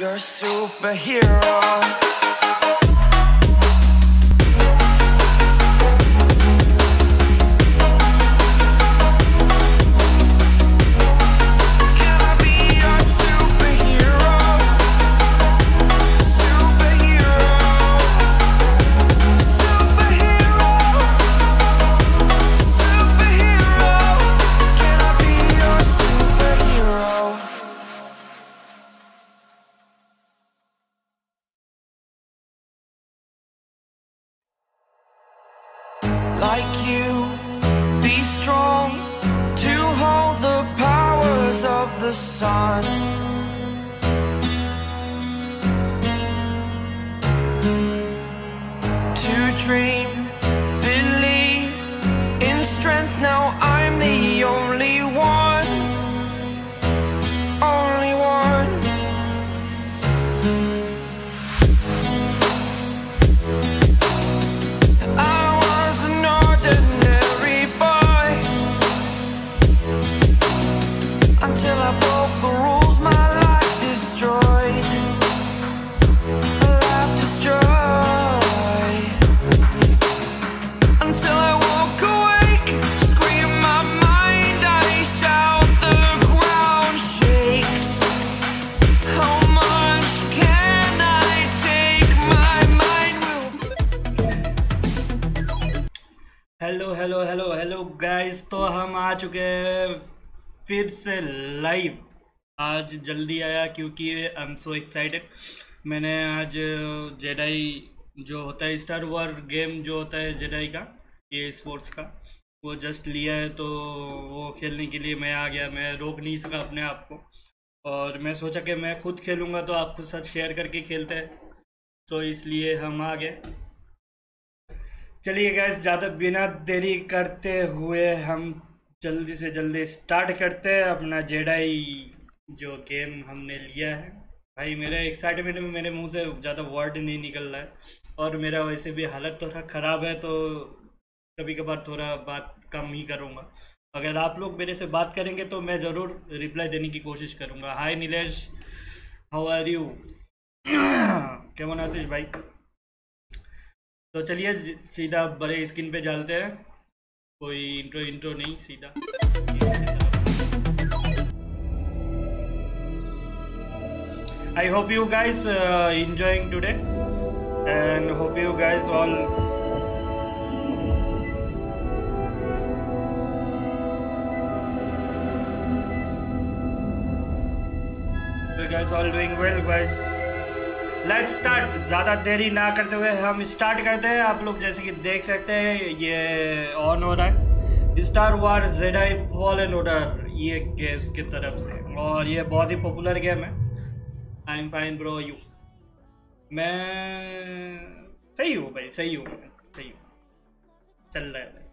You're a superhero. आज जल्दी आया क्योंकि आई एम सो एक्साइटेड मैंने आज जेडाई जो होता है स्टार वॉर गेम जो होता है जेडाई का, ये स्पोर्ट्स का, वो जस्ट लिया है तो वो खेलने के लिए मैं आ गया। मैं रोक नहीं सका अपने आप को। और मैं सोचा कि मैं खुद खेलूँगा तो आपके साथ शेयर करके खेलते हैं। तो इसलिए हम आ गए। चलिए गैस ज़्यादा बिना देरी करते हुए हम जल्दी से जल्दी स्टार्ट करते हैं अपना जेडाई जो गेम हमने लिया है। भाई, मेरे एक्साइटमेंट में मेरे मुँह से ज़्यादा वर्ड नहीं निकल रहा है। और मेरा वैसे भी हालत थोड़ा ख़राब है तो कभी कभार थोड़ा बात कम ही करूँगा। अगर आप लोग मेरे से बात करेंगे तो मैं ज़रूर रिप्लाई देने की कोशिश करूँगा। Hi Nilesh how are you केमन आशीष भाई? तो चलिए सीधा बड़े स्क्रीन पे डालते हैं। कोई इंट्रो इंट्रो नहीं, सीधा। I hope you guys enjoying today and hope you guys all guys all doing well, guys. Let's start ज़्यादा देरी ना करते हुए हम स्टार्ट करते हैं। आप लोग जैसे कि देख सकते हैं, ये ऑन हो रहा है। Star War Jedi fallen order ये गेम्स की तरफ़ से। और ये बहुत ही पॉपुलर गेम है। I am fine bro you मैं सही हूँ भाई, सही हूँ सही हूँ। चल रहा है भाई।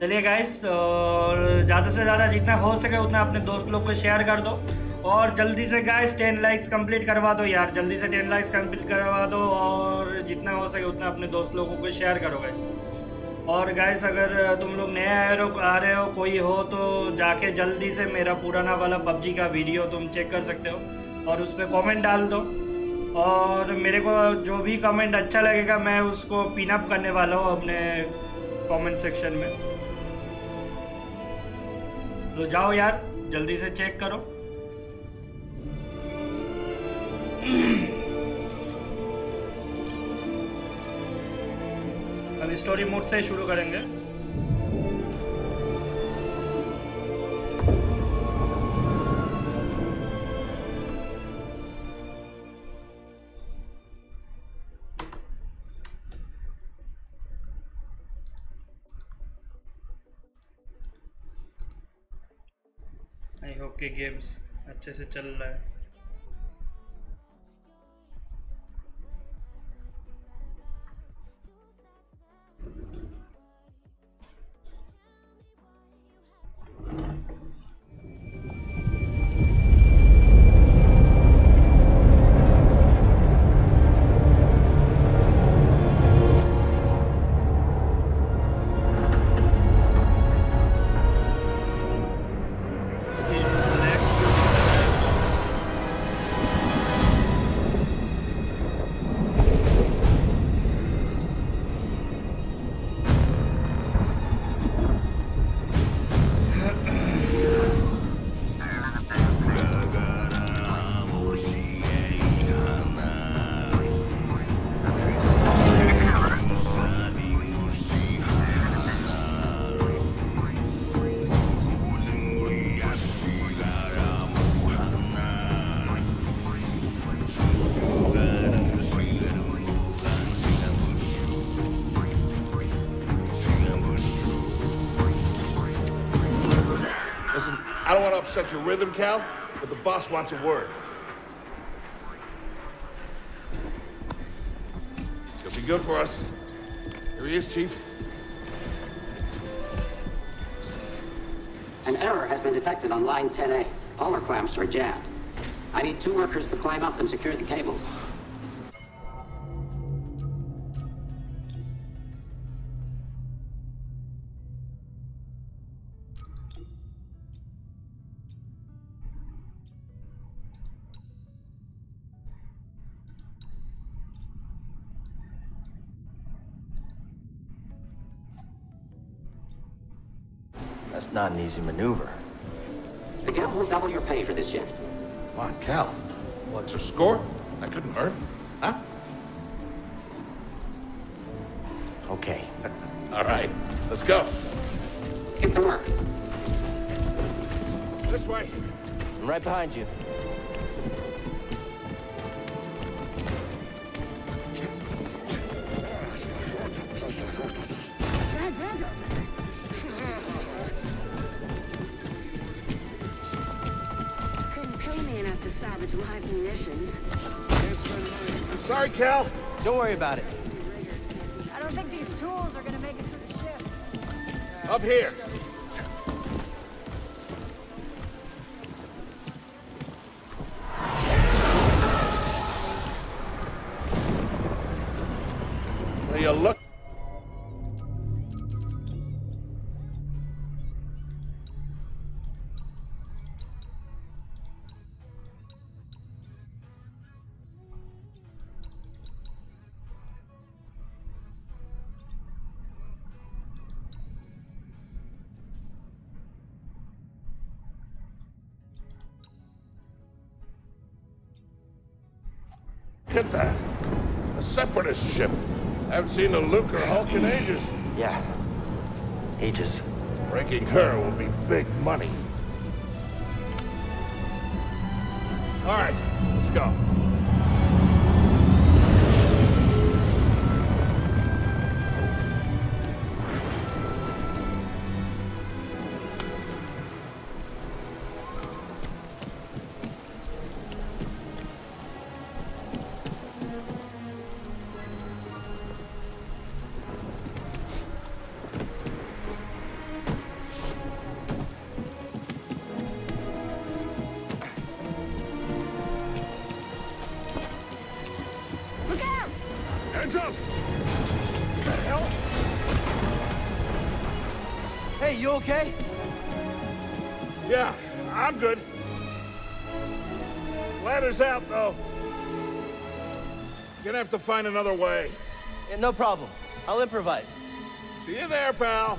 चलिए गाइस और ज़्यादा से ज़्यादा जितना हो सके उतना अपने दोस्त लोग को शेयर कर दो। और जल्दी से गाइस टेन लाइक्स कंप्लीट करवा दो यार। जल्दी से टेन लाइक्स कंप्लीट करवा दो और जितना हो सके उतना अपने दोस्त लोगों को शेयर करो गाइस और गैस अगर तुम लोग नए आ रहे हो आ रहे हो, कोई हो तो जाके जल्दी से मेरा पुराना वाला पबजी का वीडियो तुम चेक कर सकते हो और उस पर कॉमेंट डाल दो। और मेरे को जो भी कमेंट अच्छा लगेगा, मैं उसको पिन अप करने वाला हूँ अपने कमेंट सेक्शन में। तो जाओ यार, जल्दी से चेक करो। अब स्टोरी मोड से शुरू करेंगे। आई होप के गेम्स अच्छे से चल रहा है। Select. Cal, but the boss wants a word. He'll be good for us. Here he is, Chief. An error has been detected on line 10A. All our clamps are jammed. I need two workers to climb up and secure the cables. That's not an easy maneuver. The Gap will double your pay for this shift. Come on, Cal. What's your score? I couldn't hurt. Huh? Okay. All right, let's go. Get to work. This way. I'm right behind you. Cal. Don't worry about it. I don't think these tools are gonna make it through the shift. Up here. Haven't seen a Lucrehulk in ages. Yeah. Ages. Breaking her will be big money. All right, let's go. Okay? Yeah, I'm good. Ladder's out, though. Gonna have to find another way. Yeah, no problem. I'll improvise. See you there, pal.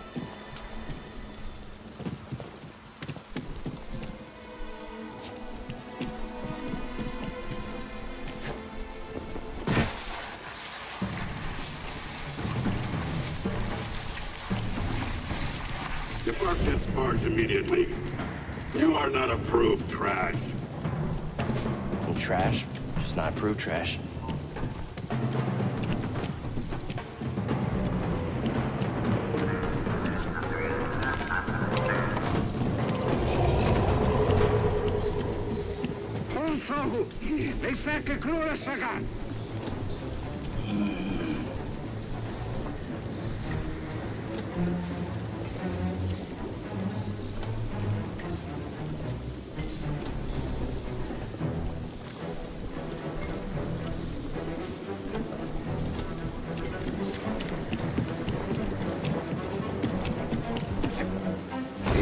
Immediately. You are not approved trash. Trash. Just not approved trash.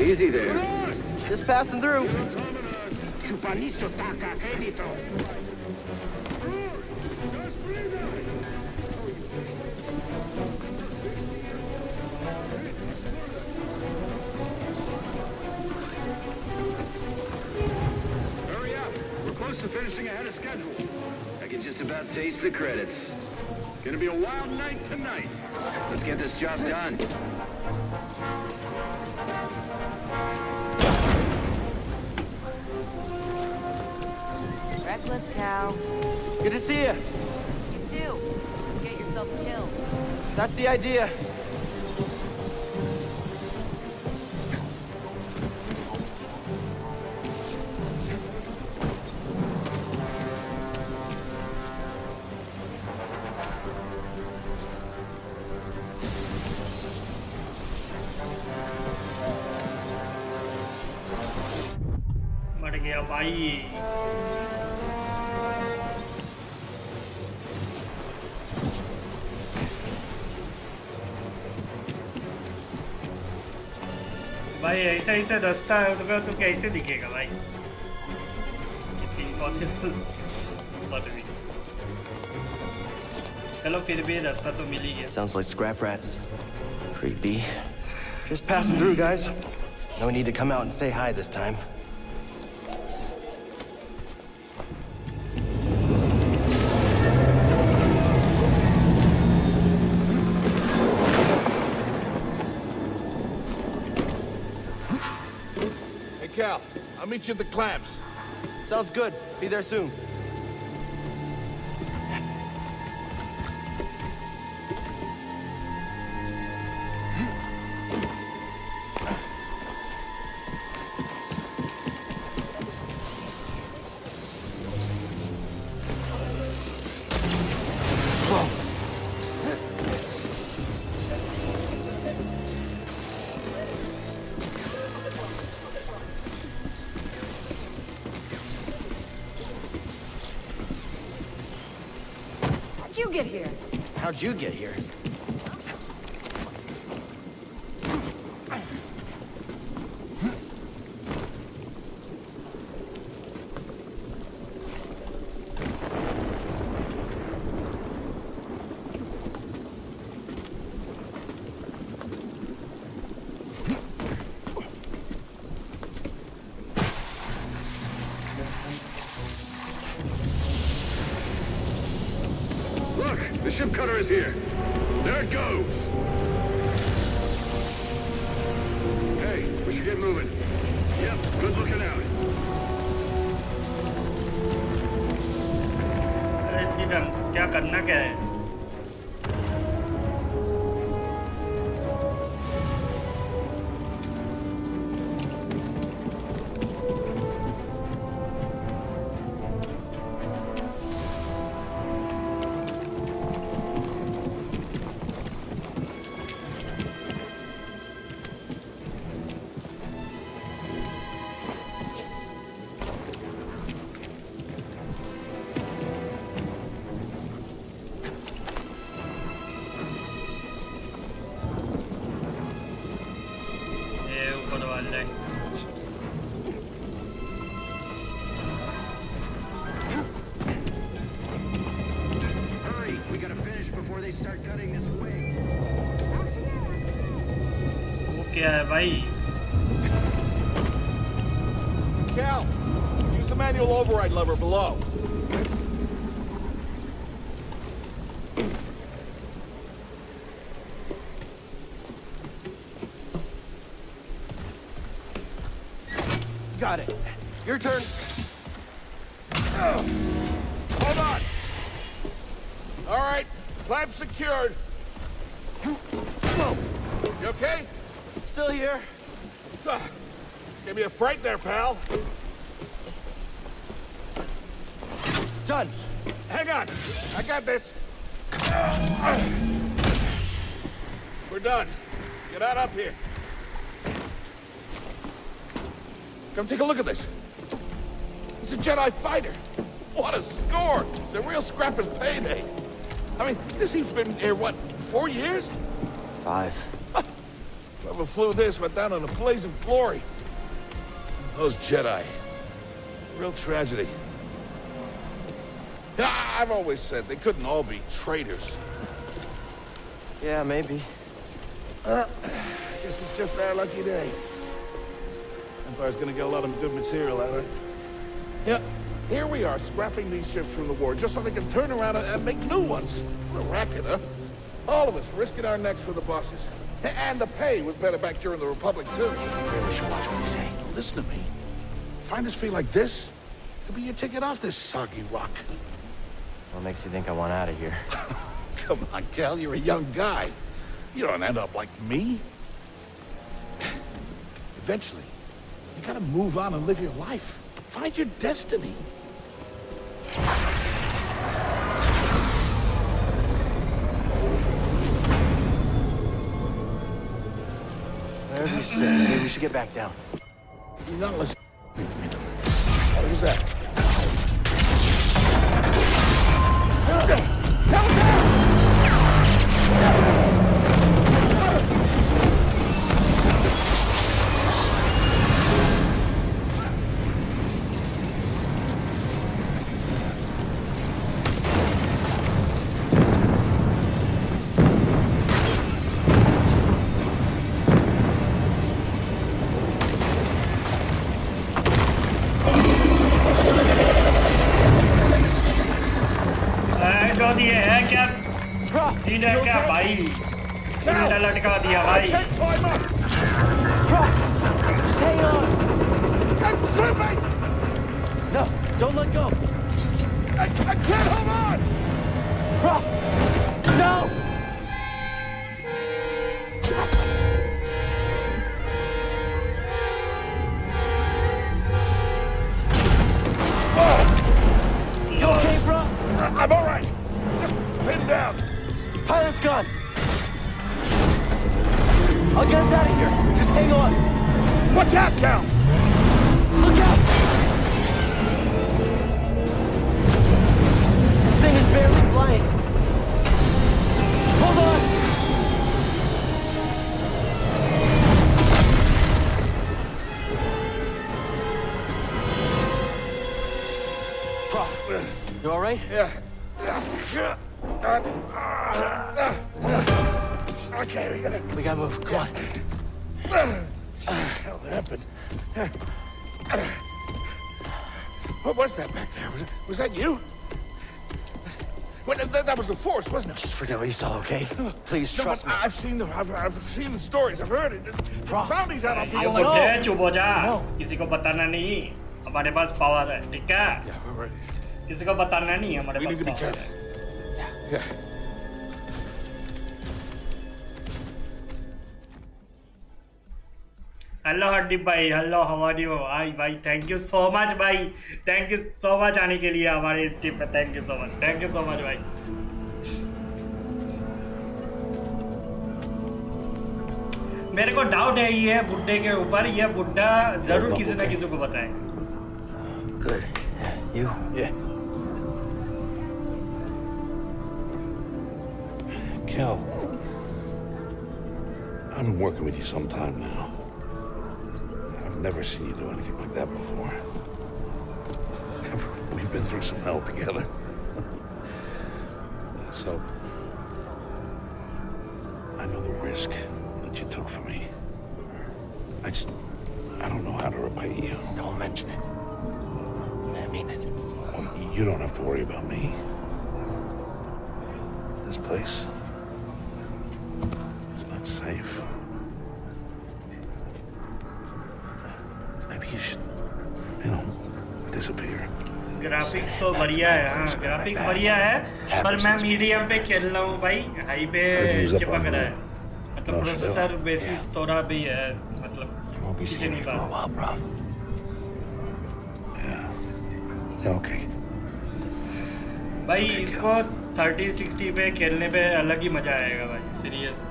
Easy there. Just passing through. Chupanisto taka edito! Hurry up. We're close to finishing ahead of schedule. I can just about taste the credits. Gonna be a wild night tonight. Let's get this job done. Good to see you. You too. Get yourself killed. That's the idea. भाई ऐसा ऐसा रास्ता होगा तो कैसे दिखेगा भाई it's impossible but भी चलो फिर भी रास्ता तो मिल ही गया Sounds like scrap rats. Creepy. Just passing through, guys. No need to come out and say hi this time. Meet you at the clamps. Sounds good. Be there soon. You get here? ship cutter is here. There it goes. Hey, we should get moving. Yep, good looking out. अरे इसकी डम- क्या करना क्या है here, what, four years? Five. Whoever flew this went down in a blaze of glory. Those Jedi. Real tragedy. Yeah, I've always said they couldn't all be traitors. Yeah, maybe. Uh, Guess it's just our lucky day. Empire's gonna get a lot of good material out of it. Yeah, here we are, scrapping these ships from the war just so they can turn around and, and make new ones. What a racket, huh? All of us risking our necks for the bosses. And the pay was better back during the Republic, too. Really should watch what you say. Listen to me. Find us free like this, could be your ticket off this soggy rock. What makes you think I want out of here? Come on, Cal, you're a young guy. You don't end up like me. Eventually, you gotta move on and live your life. Find your destiny. Whatever you say. Maybe we should get back down. You're not listening to me. Who's that? अरे right? Yeah. Yeah. Uh, uh, uh, Okay, we gotta. We gotta move. Come on. What the hell happened? What was that back there? Was, was that you? Well, that, that was the force, wasn't it? Just forget what you saw, okay? Please No, trust but me. I've seen the I've, I've seen the stories. I've heard it. Bro. Bounties out on ये people. बुड्ढे Like, हैं, चुप हो जा No. किसी को बताना नहीं हमारे पास पावर है ठीक है yeah, we're ready. किसी को बताना नहीं हमारे पास है. हेलो हरदीप भाई. हेलो हमारी आई भाई. थैंक यू सो मच भाई. थैंक यू सो मच आने के लिए हमारे इस टीम में thank you so much thank you so much भाई. मेरे को डाउट है ये बुड्ढे के ऊपर. ये बुड्ढा ज़रूर किसी ना किसी को बताएगा. Good. Yeah, you? Yeah. Cal, I've been working with you some time now. I've never seen you do anything like that before. We've been through some hell together. so, I know the risk that you took for me. I just, I don't know how to repay you. Don't mention it. I mean it. Well, You don't have to worry about me. This place, graphics तो बढ़िया है हाँ graphics बढ़िया है पर मैं medium पे खेल रहा हूँ भाई हाई पे चिपक रहा है। मतलब प्रोसेसर बेसिस थोड़ा भी है मतलब seeing नहीं पा okay. भाई इसको 30 60 पे खेलने पे अलग ही मज़ा आएगा भाई सीरियस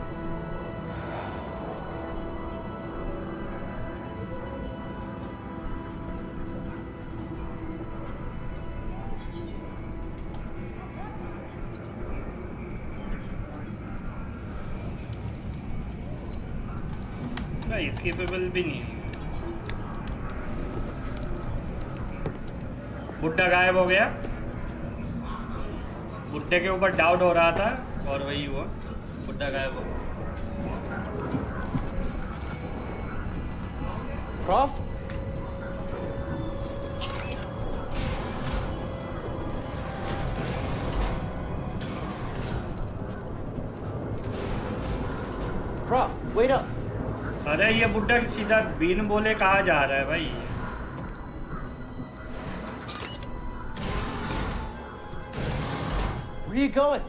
भाई स्किपेबल भी नहीं है बुड्ढा गायब हो गया। बुड्ढे के ऊपर डाउट हो रहा था और वही हुआ। बुड्ढा गायब हो गया। अरे ये बुड्ढा सीधा बिन बोले कहा जा रहा है भाई? Where you going?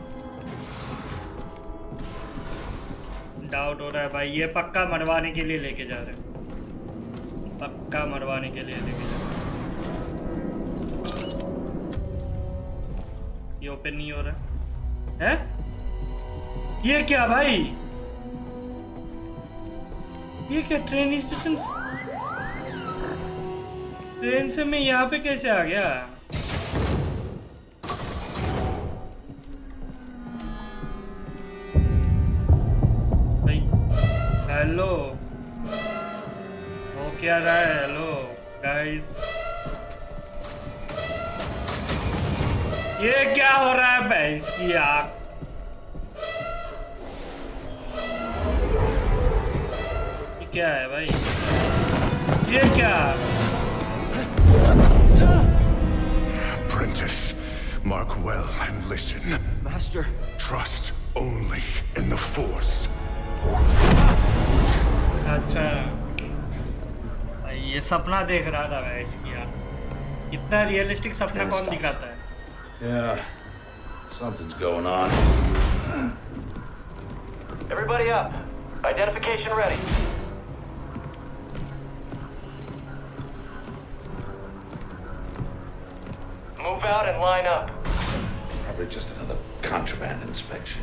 डाउट हो रहा है भाई ये पक्का मरवाने के लिए लेके जा रहे हैं। पक्का मरवाने के लिए लेके जा रहे ये ओपन नहीं हो रहा। है, है? ये क्या भाई? ये क्या ट्रेन स्टेशन ट्रेन से मैं यहाँ पे कैसे आ गया? हेलो हो क्या रहा है? हेलो गाइस ये क्या हो रहा है भाई इसकी आग? listen. Master. Trust only in the Force. अच्छा ये सपना देख रहा था मैं इसकी यार इतना रियलिस्टिक सपना Can't कौन stop. दिखाता है Yeah, something's going on. Everybody up. Identification ready. Move out and line up. Probably just another contraband inspection.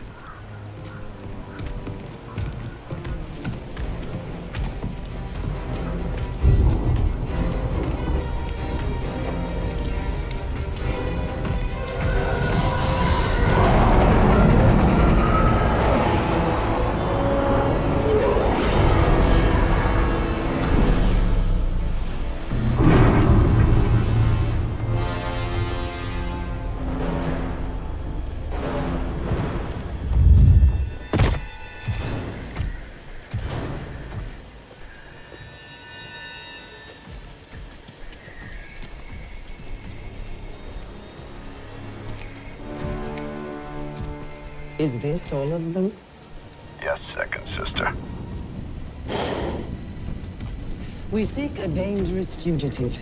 Is this all of them? Yes, second sister. We seek a dangerous fugitive.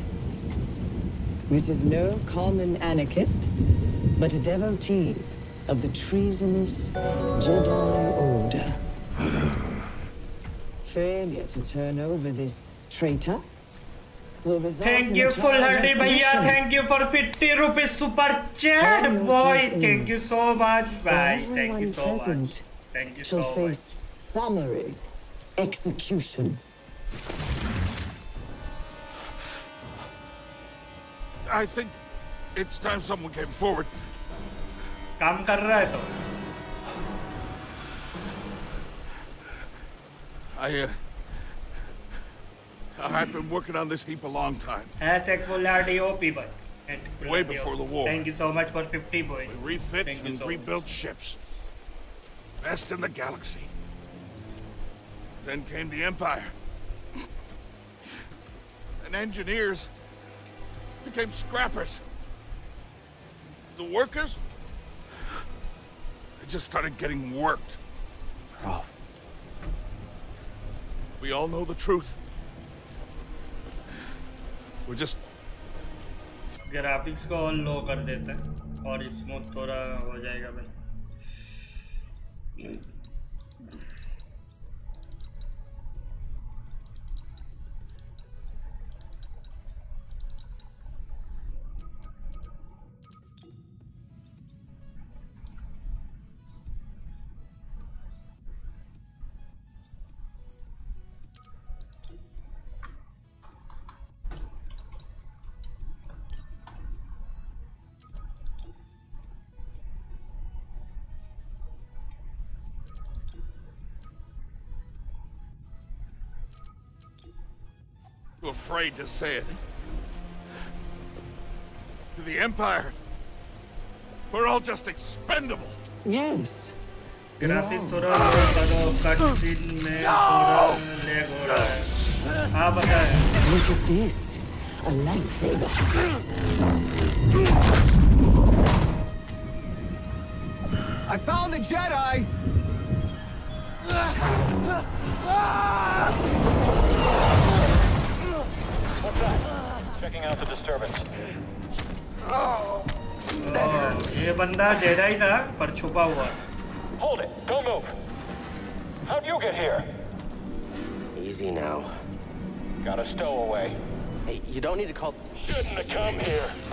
This is no common anarchist, but a devotee of the treasonous Jedi Order. Failure to turn over this traitor will result thank in you a full charge Hardy of भैया sedition. Thank you for 50 rupees super chat Turn boy yourself in. Thank you so much भाई thank Everyone you so much present thank you shall so much face summary execution. I think it's time someone came forward. काम कर रहा है तो I, uh, I've been working on this heap a long time. Hashtag OP, but Way before the war. Thank you so much for 50, boy. We refit Thank and so rebuilt much. ships. Best in the galaxy. Then came the Empire. and engineers became scrappers. The workers? They just started getting worked. We all know the truth. We're just graphics को और लो कर देते हैं और smooth थोड़ा हो जाएगा भाई। afraid to say it. To the Empire, we're all just expendable. Yes. Graphics थोड़ा लो करो कट सीन में थोड़ा लैग हो रहा है हाँ बताए Look at this. A lightsaber. I found the Jedi! ये जेडा ही था पर छुपा हुआ था Hold it. Don't move. How'd you get here? Easy now. Got a stowaway. Hey, you don't need to call. Shouldn't have come here.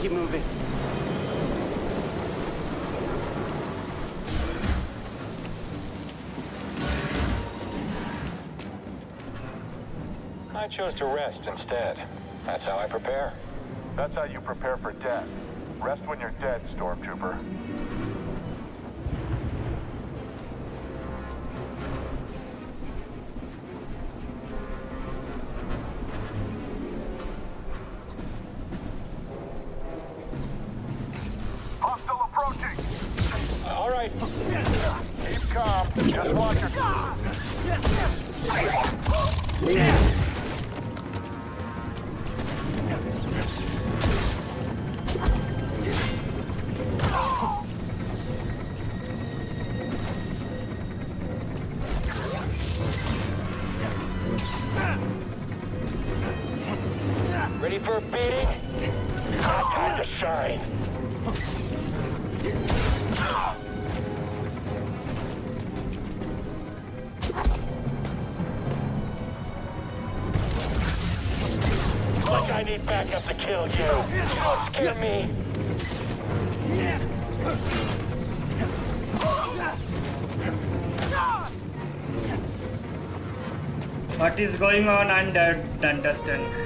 keep moving. I chose to rest instead. That's how I prepare. That's how you prepare for death. me? What is going on under understand.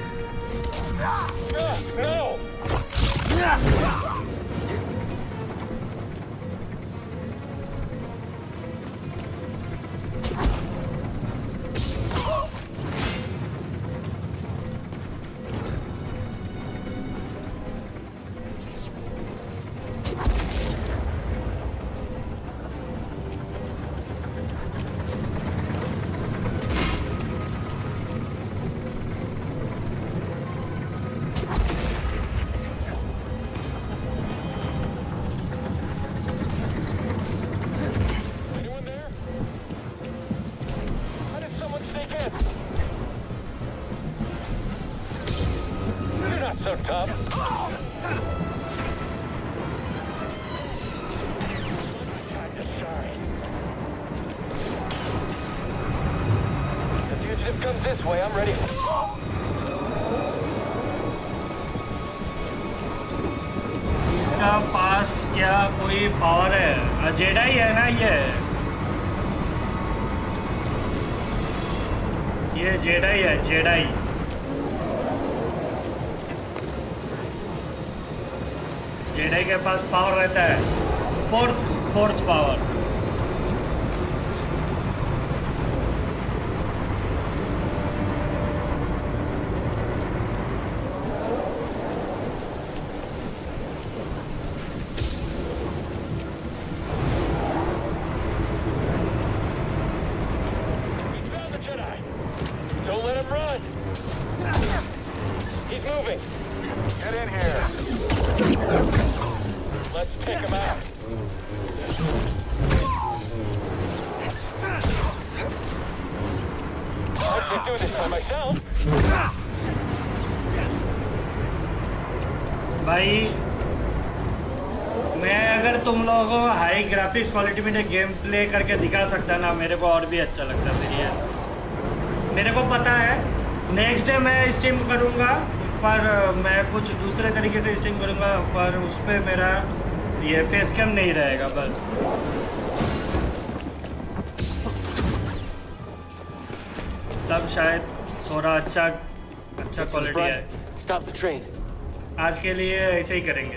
Graphics quality में game play करके दिखा सकता ना मेरे को और भी अच्छा लगता सीरियस मेरे को पता है नेक्स्ट डे मैं स्ट्रीम करूँगा पर मैं कुछ दूसरे तरीके से स्ट्रीम करूँगा पर उस पर मेरा ये फेस कैम नहीं रहेगा बस। तब शायद थोड़ा अच्छा अच्छा क्वालिटी है. आज के लिए ऐसे ही करेंगे।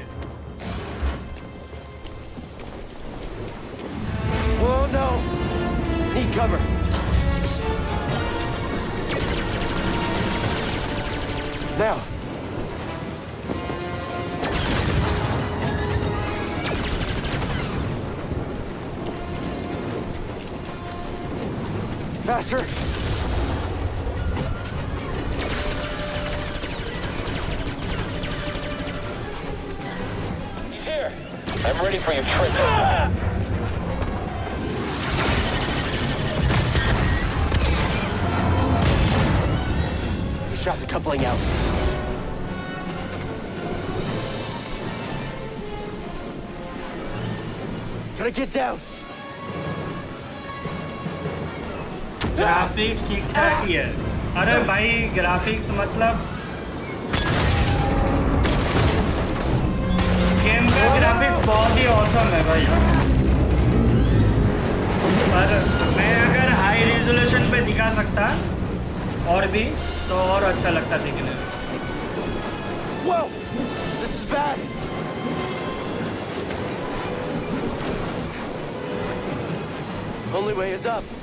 Faster! He's here. I'm ready for your trip. You shot the coupling out. Gotta get down. Graphics ठीक ठाक ही है अरे भाई, ग्राफिक्स मतलब गेम का ग्राफिक्स बहुत ही औसम है भाई पर मैं अगर हाई रेजोल्यूशन पे दिखा सकता, और भी तो और अच्छा लगता दिखने में. Only way is up.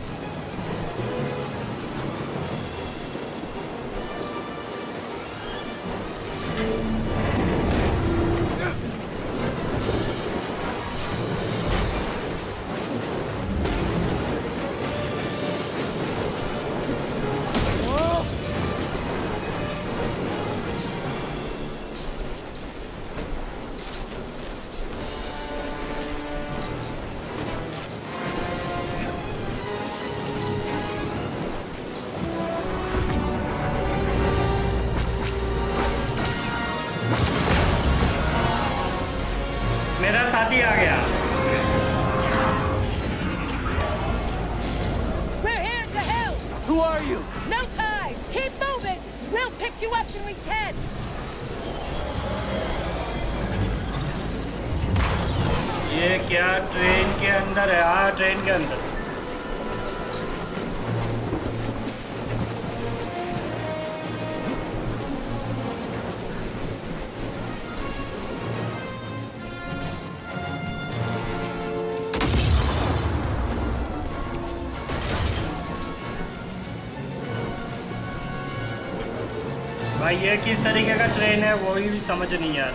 किस तरीके का ट्रेन है वो भी समझ नहीं आ रहा।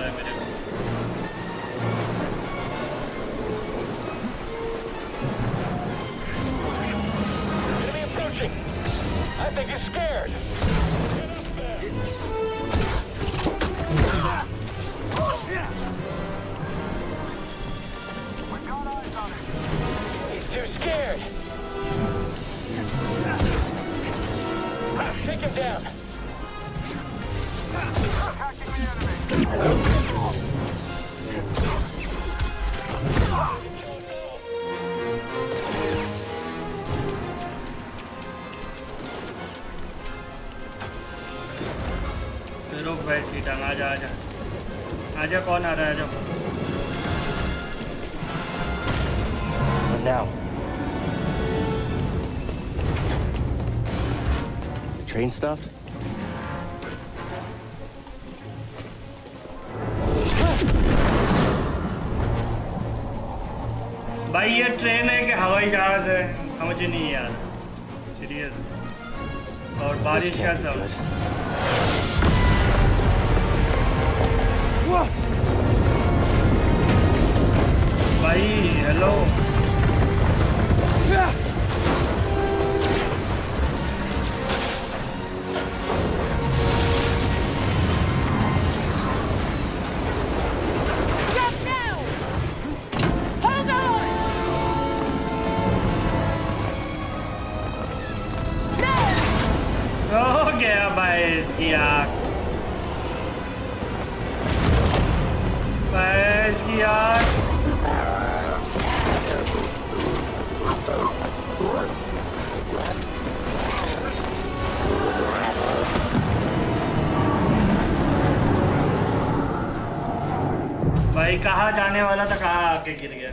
कहाँ जाने वाला था कहाँ आके गिर गया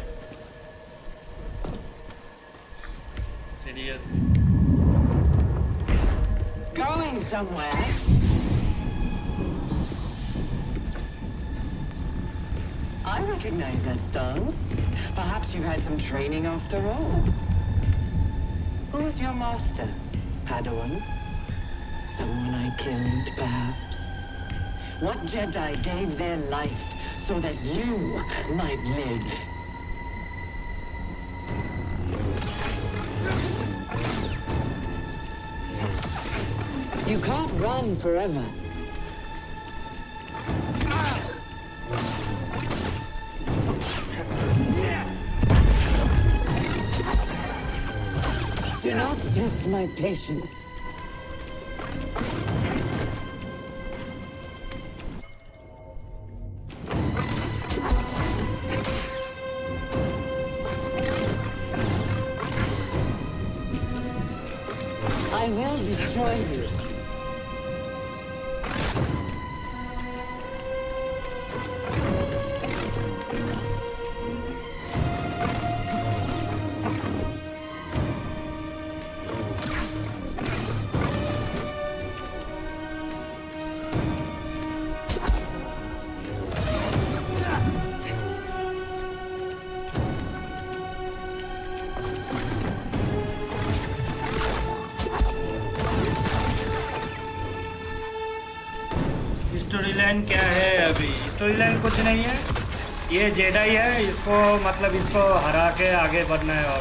serious Going somewhere? I recognize that stance. Perhaps you've had some training after all. Who's your master? Padawan? Someone I killed, perhaps? What Jedi gave their life so that you might live? You can't run forever. Do not test my patience. कुछ नहीं है। ये Jedi है, इसको मतलब इसको हरा के आगे बढ़ना है और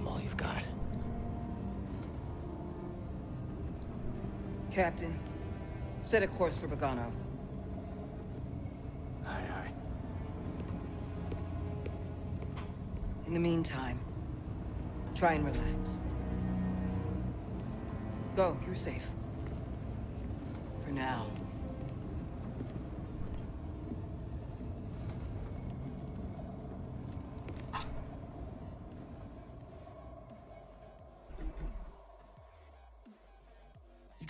I'm all you've got. Captain, set a course for Bogano. Aye, aye. In the meantime, try and relax. Go, you're safe. For now.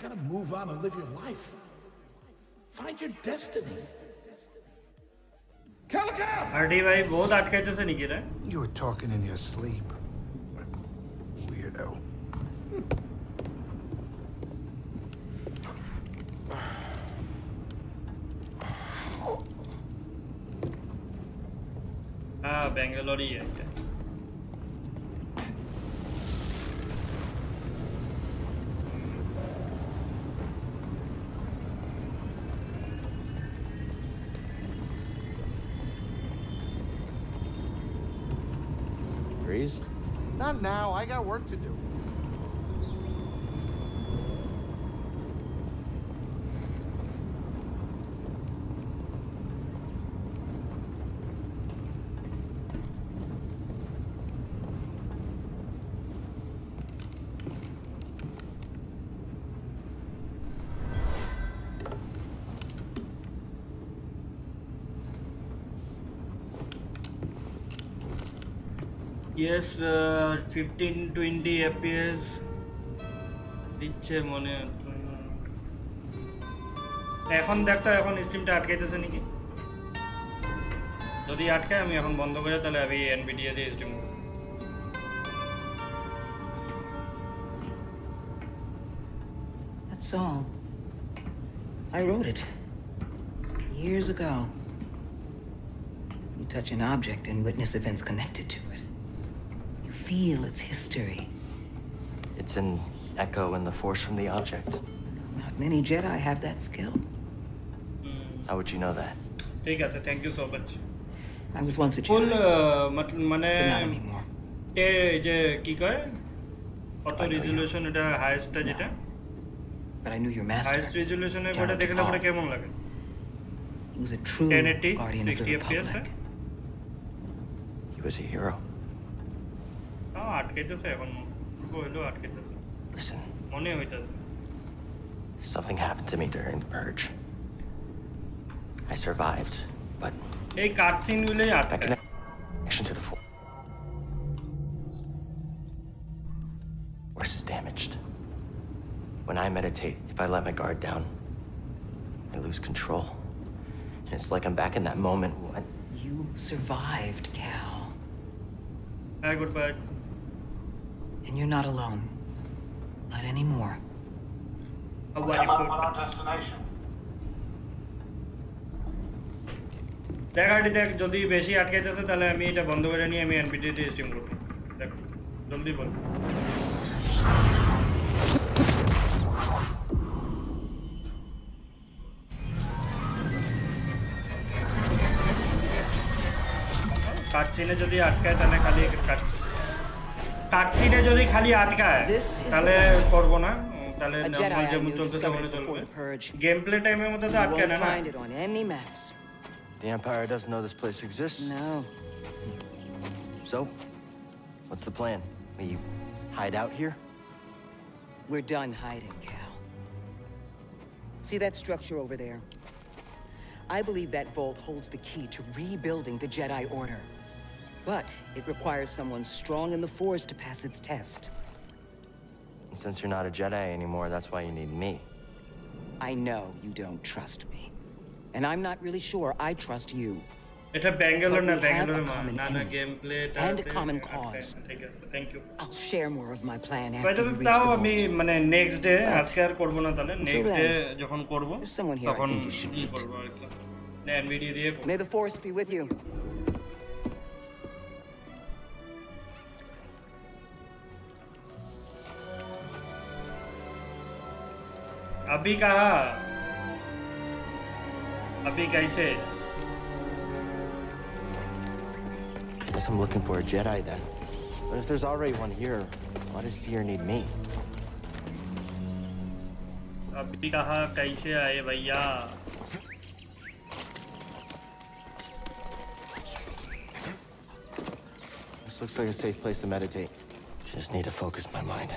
You gotta move on and live your life. Find your destiny. Calico! RD भाई बहुत अटके जैसे नहीं गिरा You were talking in your sleep. Weirdo. हाँ बेंगलोर ही है Not now. I got work to do. Yes fifteen twenty APS দিচ্ছে মনে উম, এখন দেখতো এখন স্ট্রিমটা আটকাইতেছে নাকি যদি আটকায় আমি এখন বন্ধ করে তাহলে আমি এনভিডিয়া দিয়ে stream That song. I wrote it. Years ago. You touch an object and witness events connected to it. You feel its history. It's an echo in the force from the object. Not many Jedi have that skill. How would you know that? ঠিক আছে thank you so much I was once a full Jedi. মানে But not anymore. টে যে কি কয় কত resolution এটা হাইয়েস্টটা যেটা But I knew your master. Highest রেজুলেশনে John ওটা দেখলে পরে Paul. কেমন লাগে He was a true 1080 guardian of 60 the fps Republic. He was a hero. হ্যাঁ আটকাইতেছে এখন অল্প হইলেও আটকাইতেছে Listen, মনে হইতেছে something happened to me during the purge. I survived, but এই কাটসিন গুলোই my আটকায় connection to the force. Force is damaged. When I meditate, if I let my guard down, I lose control. And it's like I'm back in that moment when You survived, Cal. হ্যাঁ good bye And you're not alone. Not anymore. on destination. দেখ RT দেখ যদি বেশি আটকাইতেছে তাহলে আমি এটা বন্ধ করে নিয়ে আমি এনপিটি দিয়ে স্ট্রিম করবো দেখ জলদি বল কাটসিনে যদি আটকায় তাহলে খালি কাটসিনে যদি খালি আটকায় This is তাহলে what করবো না উম, তাহলে A Jedi নর্মাল I যেমন knew চলতেছে discovered ওখানে it before চলবে the purge. গেম প্লে টাইমের মধ্যে তো You আটকায় won't না না find it on any maps. the Empire doesn't know this place exists. No. So, what's the plan? We hide out here? We're done hiding, Cal. See that structure over there? I believe that vault holds the key to rebuilding the Jedi Order. But it requires someone strong in the Force to pass its test. And since you're not a Jedi anymore, that's why you need me. I know you don't trust me. And I'm not really sure I trust you. এটা Bangalore But না we have Bangalore a common না না enemy game play and a common cause. ঠিক আছে thank you I'll share more of my plan by after the we reach তাও the আমি vault. মানে next day But আজকে আর করবো না তাহলে until নেক্সট ডে then, যখন করব there's someone here I তখন think you should E meet. করবো আর কি না এনভিডিয়া দিয়ে করবো। May the Force be with you. अभी कहा अभी कैसे Guess I'm looking for a Jedi then. But if there's already one here, why does Cere need me? अभी कहा कैसे आए भैया This looks like a safe place to meditate. Just need to focus my mind.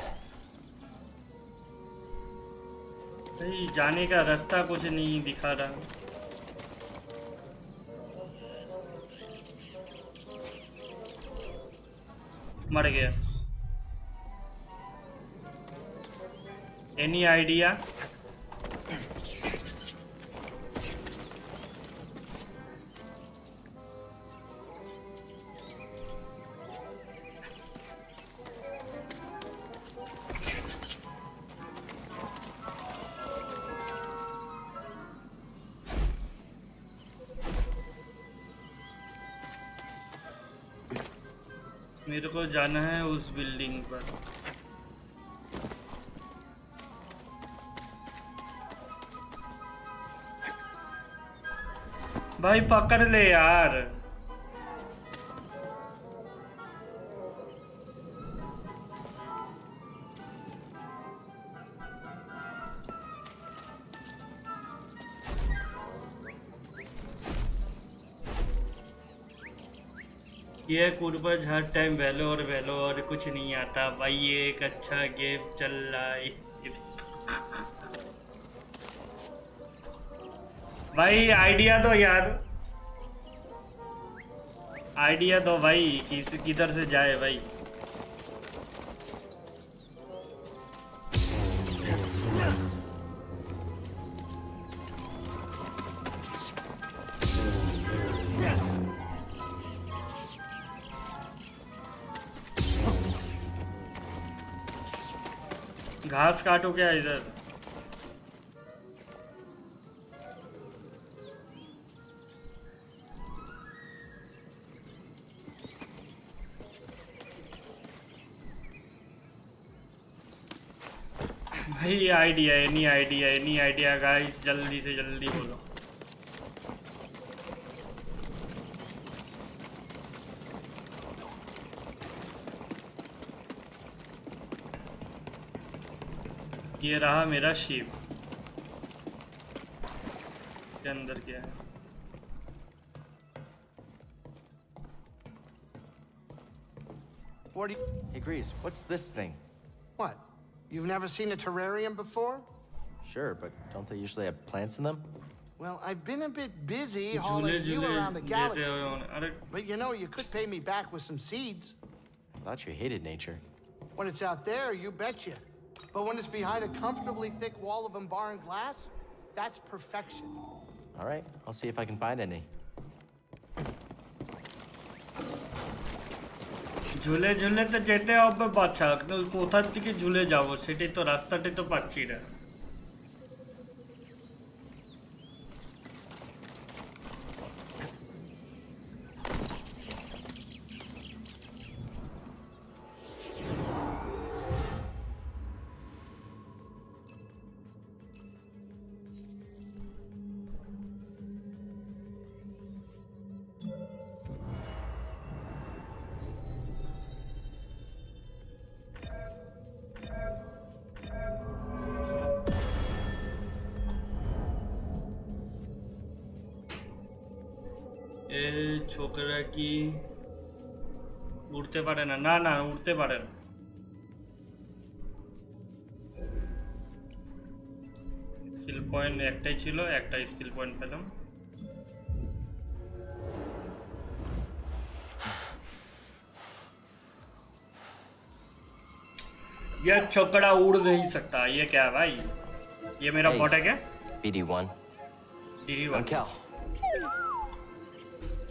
भाई जाने का रास्ता कुछ नहीं दिखा रहा। मर गया। एनी आइडिया मेरे को जाना है उस बिल्डिंग पर। भाई पकड़ ले यार। ये कुर्बज हर टाइम वेलो और वेलो और कुछ नहीं आता। भाई, ये एक अच्छा गेम चल रहा है। भाई आइडिया दो यार। आइडिया दो भाई, किस किधर से जाए भाई? घास काटो क्या इधर। भाई idea any idea any idea guys जल्दी से जल्दी बोलो। ये रहा मेरा के अंदर क्या है What do you... Hey, Greez, what's this thing? What? You've never seen a terrarium before? Sure, but don't they usually have plants in them? Well, I've been a bit busy hauling you around the galaxy. But you know, you could pay me back with some seeds. I thought you hated nature. When it's out there, you betcha. But when it's behind a comfortably thick wall of embarring glass, that's perfection. All right, I'll see if I can find any. ঝুলে ঝুলে তো যেতে হবে বাচ্চা কিন্তু কোথার দিকে ঝুলে যাব সেটাই তো রাস্তাটাই তো পাচ্ছি না কি উঠতে পারে না না না উঠতে পারে না স্কিল পয়েন্ট একটাই ছিল একটা স্কিল পয়েন্ট পেলাম यह छोकरा उड़ नहीं सकता ये क्या है भाई ये मेरा Hey. फॉट है क्या BD1. DD I'm Cal.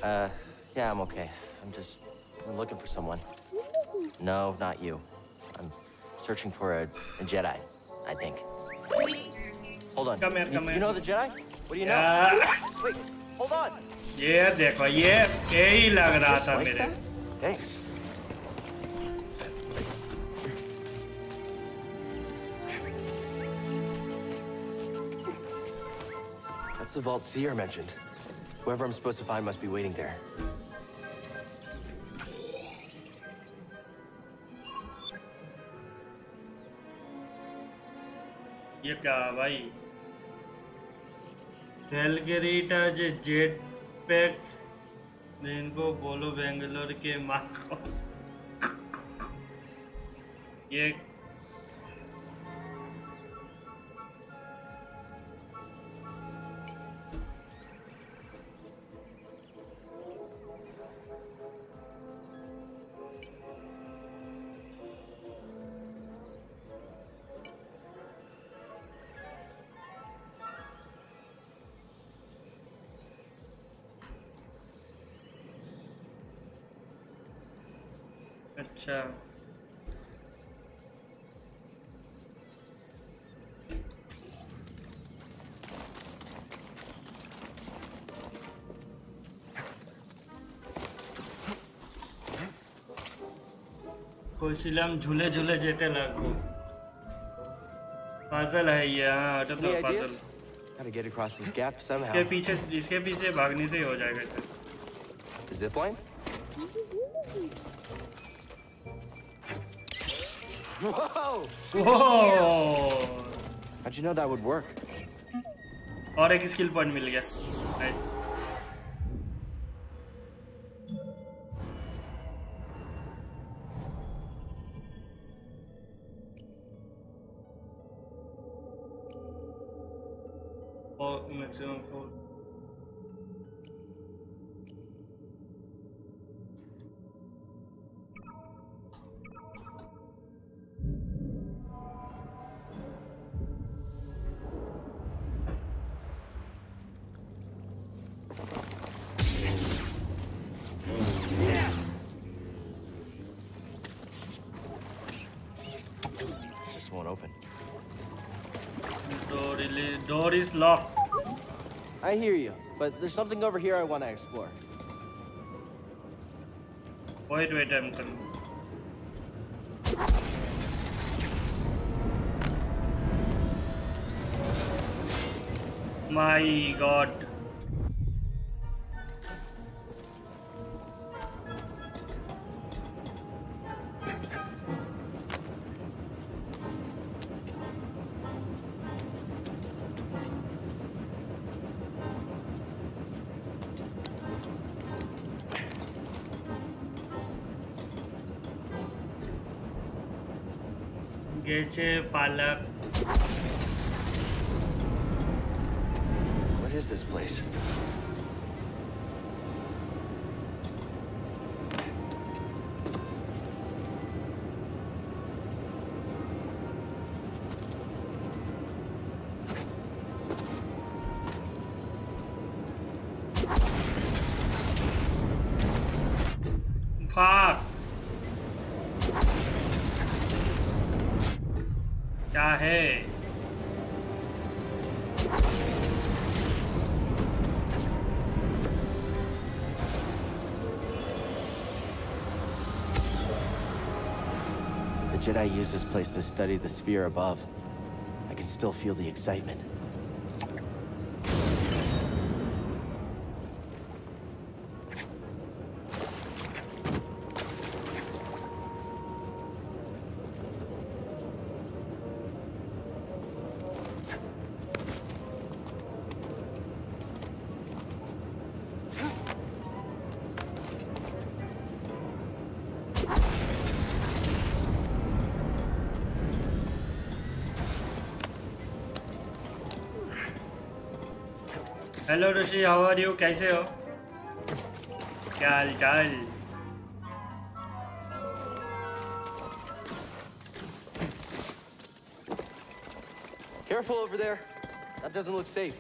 Uh, Yeah, I'm okay. I'm just I'm looking for someone. No, not you. I'm searching for a, a Jedi, I think. Hold on. Come here, come here. You know the Jedi? What do you yeah. know? Wait, hold on. Yeah, देखो yeah. यही लग रहा था Thanks. That's the Vault Cere mentioned. Whoever I'm supposed to find must be waiting there. ये क्या भाई? वेलगरी jet pack इनको बोलो बेंगलोर के माँ को। ये अच्छा। झूले झूले जेते पाजल है ये हाँ तो पाजल इसके पीछे इसके पीछे भागने से ही हो जाएगा? Whoa! Whoa! How'd you know that would work? और एक स्किल पॉइंट मिल गया is locked. I hear you, but there's something over here I want to explore. Wait, wait, I'm coming. My god. What is this place? Jedi used this place to study the sphere above. I can still feel the excitement. Hello Rishi how are you कैसे हो क्या हाल चाल Careful over there. That doesn't look safe.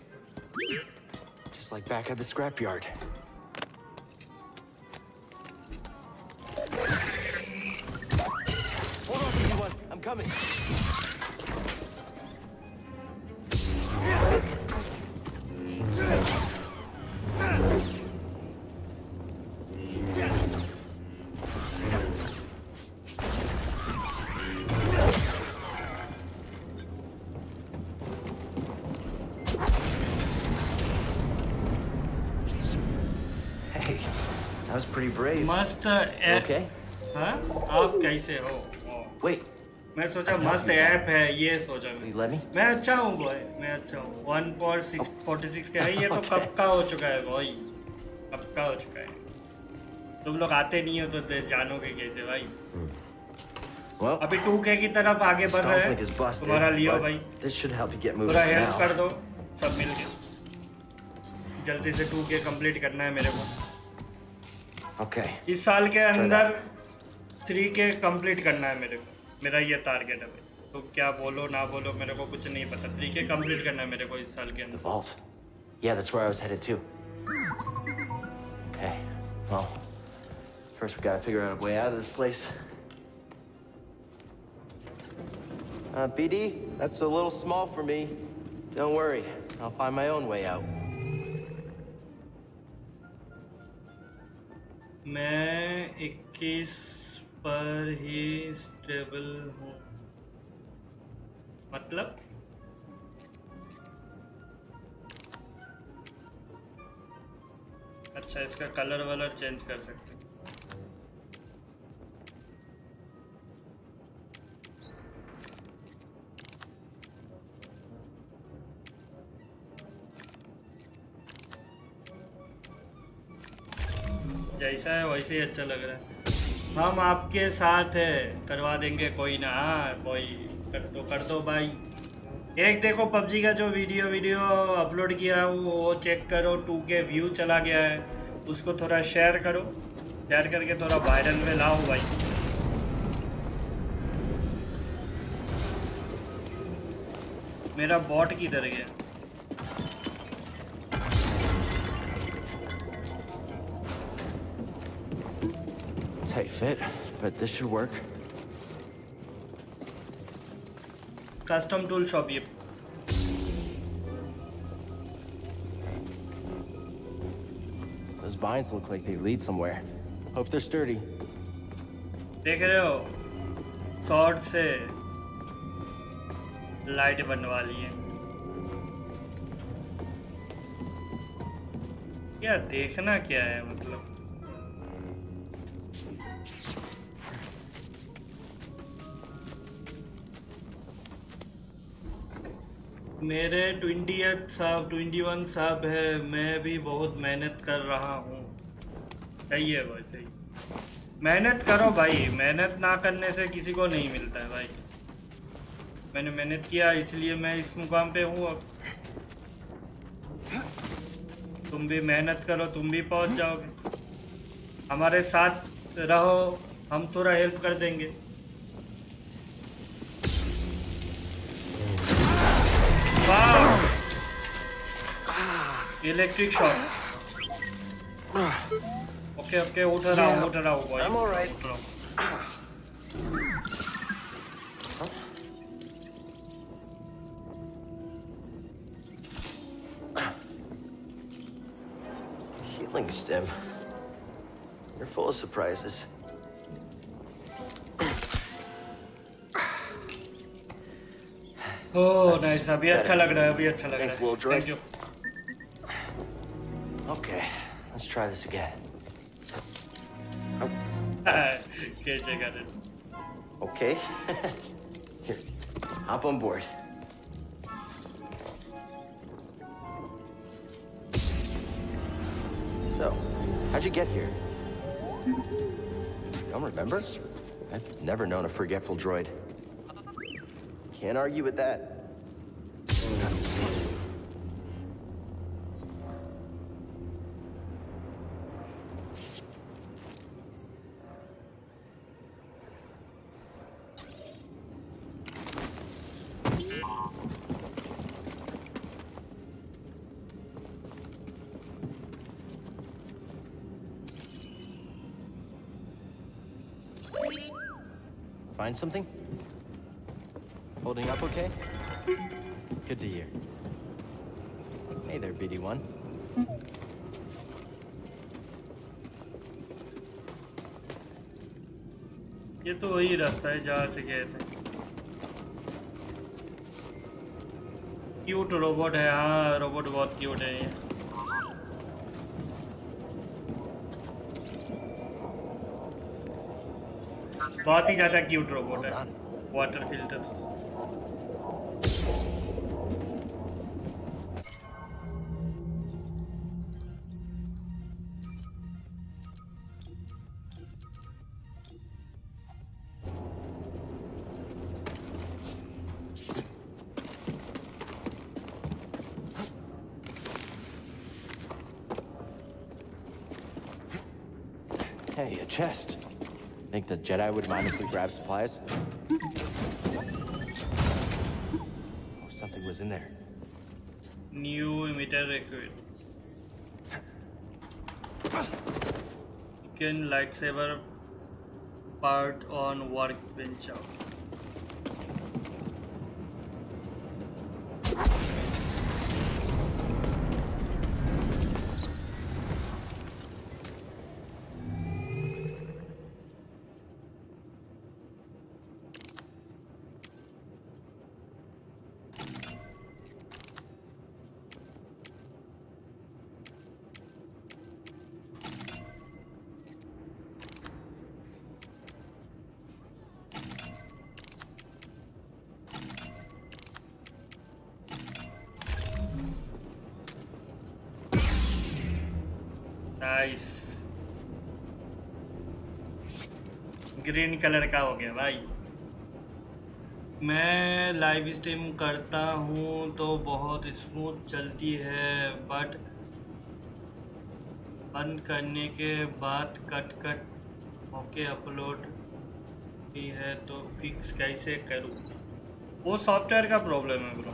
Just like back at the scrapyard. मस्त Okay. हाँ? आप कैसे हो? Wait. मैं सोचा मस्त ऐप है ये सोचा मैं। मैं अच्छा हूँ मैं अच्छा हूँ। One point six forty six का है ये तो कब का हो चुका है भाई कब का हो चुका है। तुम लोग आते नहीं हो तो जानोगे कैसे भाई? Well, अभी टू के की तरफ़ आगे बढ़ रहे हैं। तुम्हारा लियो भाई। पूरा हेल्प कर दो सब मिल के जल्दी से टू के कंप्लीट करना है मेरे को। Okay. इस साल के अंदर थ्री के कंप्लीट करना है मेरे को मेरा ये टारगेट है भाई तो क्या बोलो ना बोलो मेरे को कुछ नहीं पता थ्री के कंप्लीट करना है मेरे को इस साल के अंदर Vault. Yeah, that's where I was headed too. Okay. Well, first we gotta figure out a way out of this place. Uh, BD, that's a little small for me. Don't worry, I'll find my own way out. मैं 21 पर ही stable हूँ। मतलब? अच्छा इसका colour वलर change कर सकते जैसा है वैसे ही अच्छा लग रहा है। हम आपके साथ है, करवा देंगे कोई ना, कोई कर दो कर दो भाई। एक देखो पबजी का जो वीडियो वीडियो अपलोड किया वो वो चेक करो, टू के व्यू चला गया है। उसको थोड़ा शेयर करो। शेयर करके थोड़ा वायरल में लाओ भाई। मेरा बॉट किधर गया? fit, but this should work. Custom tool shop ये Those vines look like they lead somewhere. Hope they're sturdy. देख रहे हो शॉर्ट से लाइट बनवा लिए क्या देखना क्या है मेरे ट्वेंटी साहब, ट्वेंटी वन साहब है, मैं भी बहुत मेहनत कर रहा हूँ। सही है वैसे ही मेहनत करो भाई, मेहनत ना करने से किसी को नहीं मिलता है भाई। मैंने मेहनत किया, इसलिए मैं इस मुकाम पे हूँ अब। तुम भी मेहनत करो, तुम भी पहुँच जाओगे। हमारे साथ रहो, हम थोड़ा हेल्प कर देंगे। Wow! Electric shock. Okay, okay, उठ रहा हूँ, उठ रहा हूँ I'm alright. Healing stim. You're full of surprises. Oh nice अभी अच्छा लग रहा है अभी अच्छा लग Thanks, रहा है little droid. Thank you Okay, let's try this again. कैसे कर रहे Okay. Here, hop on board. So, how'd you get here? Don't remember? I've never known a forgetful droid. Can't argue with that. Find something? रास्ता है जहाँ से गए थे। Cute robot है हाँ रोबोट बहुत क्यूट है ये। बहुत ही ज़्यादा क्यूट रोबोट है water filters Jedi would mind if we grab supplies? Oh, something was in there. New emitter equipment. Can lightsaber part on workbench out. Green colour का हो गया भाई। मैं लाइव स्ट्रीम करता हूँ तो बहुत स्मूथ चलती है बट बंद करने के बाद कट कट होके अपलोड भी है तो फिक्स कैसे करूँ? वो सॉफ्टवेयर का प्रॉब्लम है ब्रो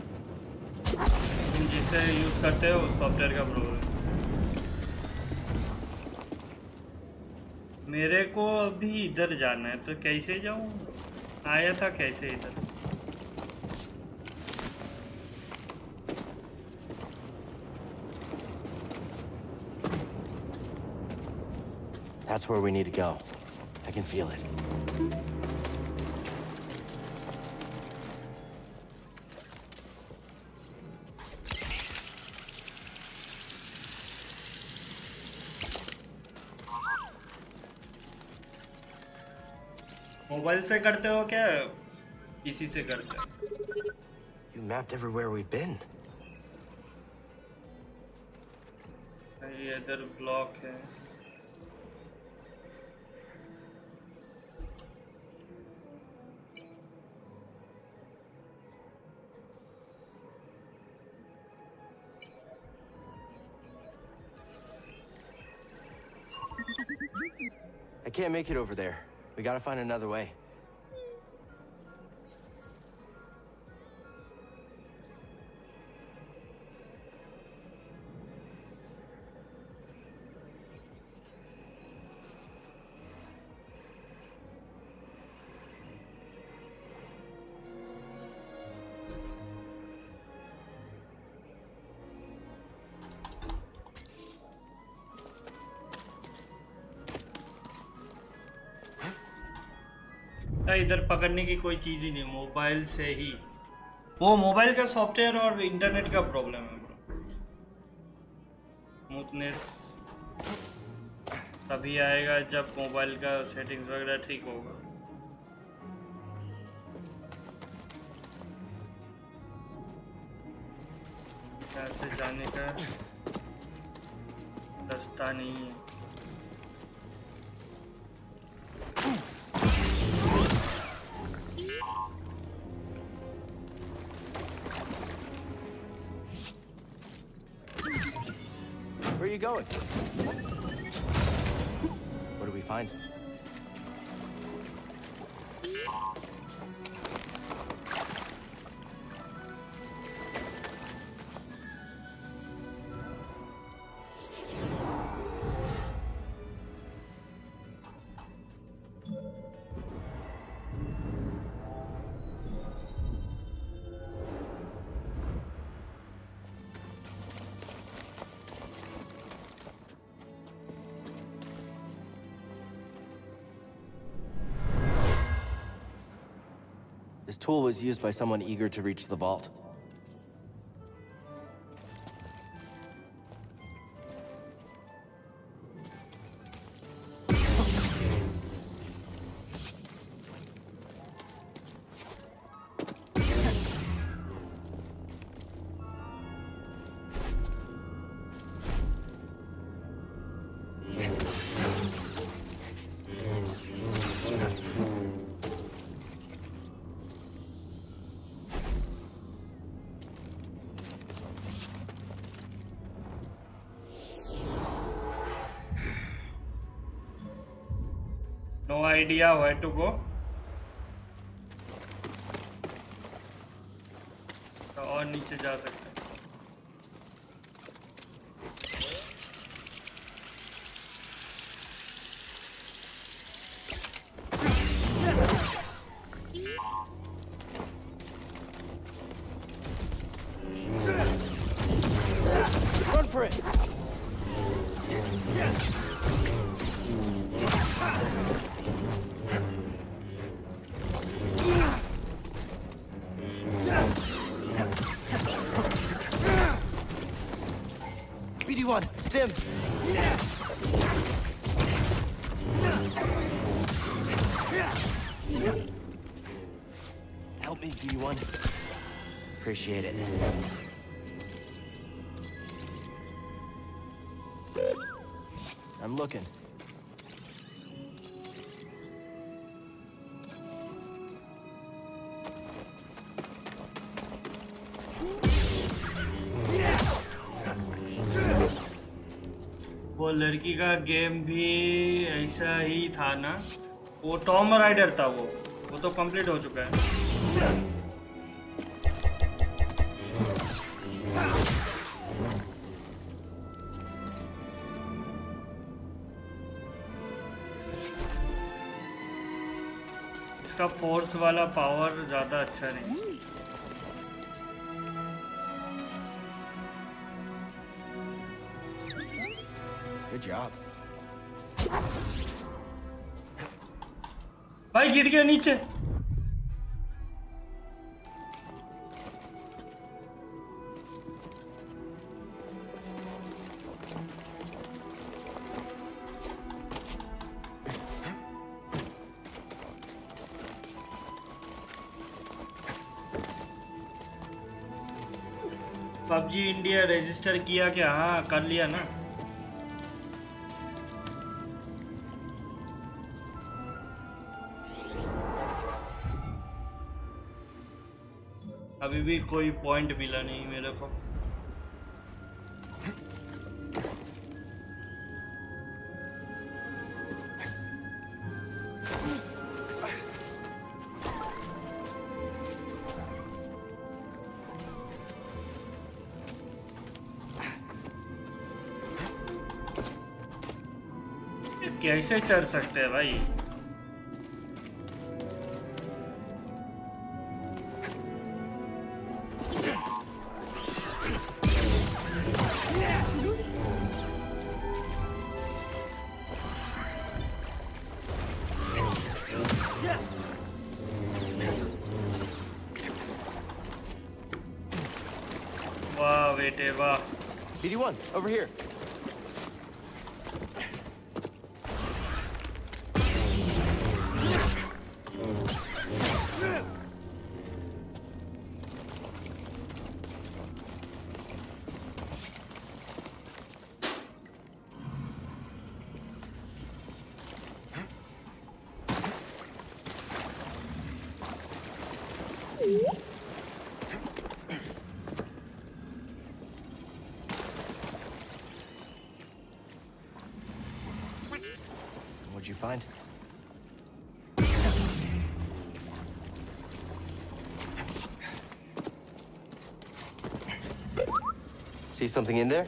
तुम जिसे यूज़ करते हो सॉफ्टवेयर का प्रॉब्लम मेरे को अभी इधर जाना है तो कैसे जाऊँ आया था कैसे इधर That's where we need to go. I can feel it. Mobile से करते हो क्या पीसी से करते हो You mapped everywhere we've been. ये इधर ब्लॉक है I can't make it over there. We gotta find another way. इधर पकड़ने की कोई चीज़ ही नहीं, मोबाइल से ही। वो मोबाइल का सॉफ्टवेयर और इंटरनेट का प्रॉब्लम है ब्रो स्मूथनेस तभी आएगा जब मोबाइल का सेटिंग्स वगैरह ठीक होगा। ऐसे जाने का रास्ता नहीं है। Tool was used by someone eager to reach the vault. idea where to go. तो और नीचे जा सकते Appreciate it. I'm looking. वो लड़की का गेम भी ऐसा ही था ना वो टॉम राइडर था वो वो तो कंप्लीट हो चुका है फोर्स वाला पावर ज़्यादा अच्छा नहीं Good job. भाई गिर गया नीचे रजिस्टर किया क्या? हाँ कर लिया ना। अभी भी कोई पॉइंट मिला नहीं मेरे को। ये कैसे चढ़ सकते हैं भाई वाह बेटे वाह BD1, over here. You find? See something in there?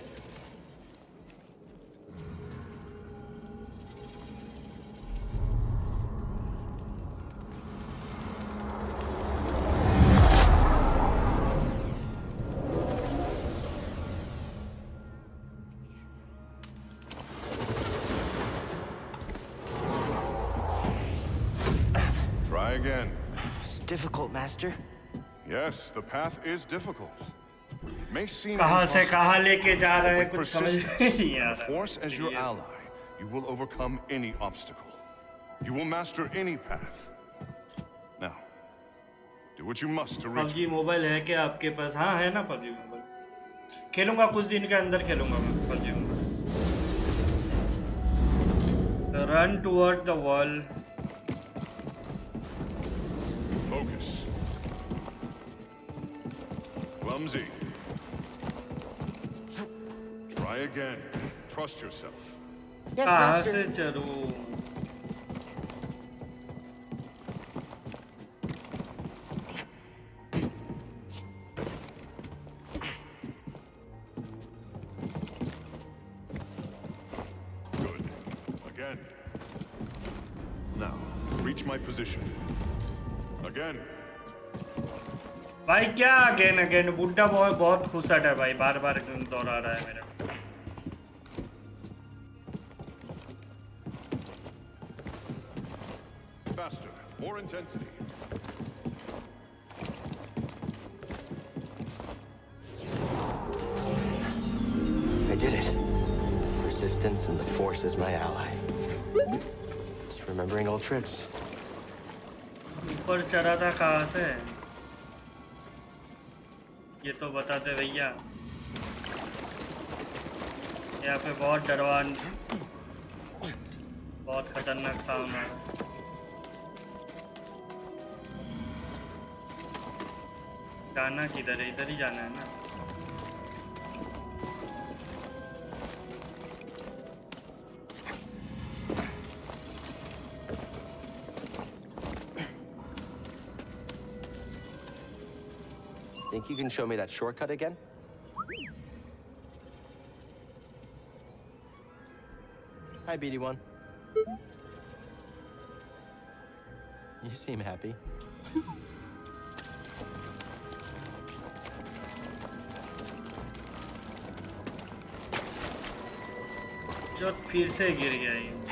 path is difficult. It may seem कहाँ से impossible, कहाँ लेके जा रहा है but with कुछ समझ persistence, नहीं आ with रहा force as your ally, you will overcome any obstacle. You will master any path. Now, do what you must to reach. PUBG mobile है क्या आपके पास हाँ है ना पबजी मोबाइल खेलूंगा कुछ दिन के अंदर खेलूंगा मैं PUBG mobile run toward the wall Clumsy. Try again. Trust yourself. Yes, कहाँ Master. अगेन अगेन बुड्ढा बहुत बहुत खुशट है भाई बार बार दोहरा रहा है मेरे Faster. More intensity. I did it. Resistance and the Force is my ally. Just remembering old tricks. ऊपर चढ़ा था कहाँ से ये तो बता दे भैया। यहाँ पे बहुत डरवान, बहुत खतरनाक साउंड है। जाना किधर है? इधर ही जाना है ना? you can show me that shortcut again? Hi, BD1. You seem happy. जो फिर से गिर गया ये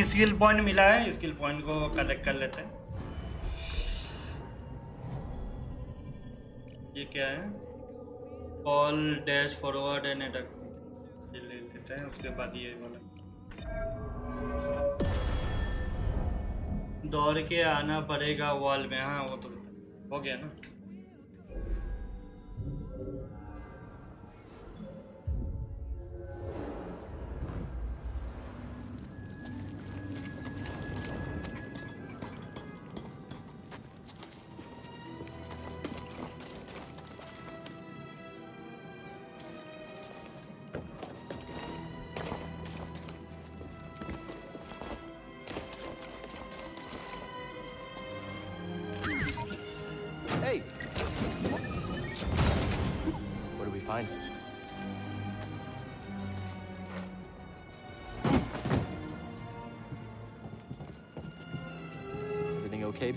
एक स्किल पॉइंट मिला है स्किल पॉइंट को कलेक्ट कर लेते हैं। ये क्या है? All dash forward and attack ले लेते हैं, उसके बाद ये वाला। दौड़ के आना पड़ेगा वॉल में हाँ वो तो हो। गया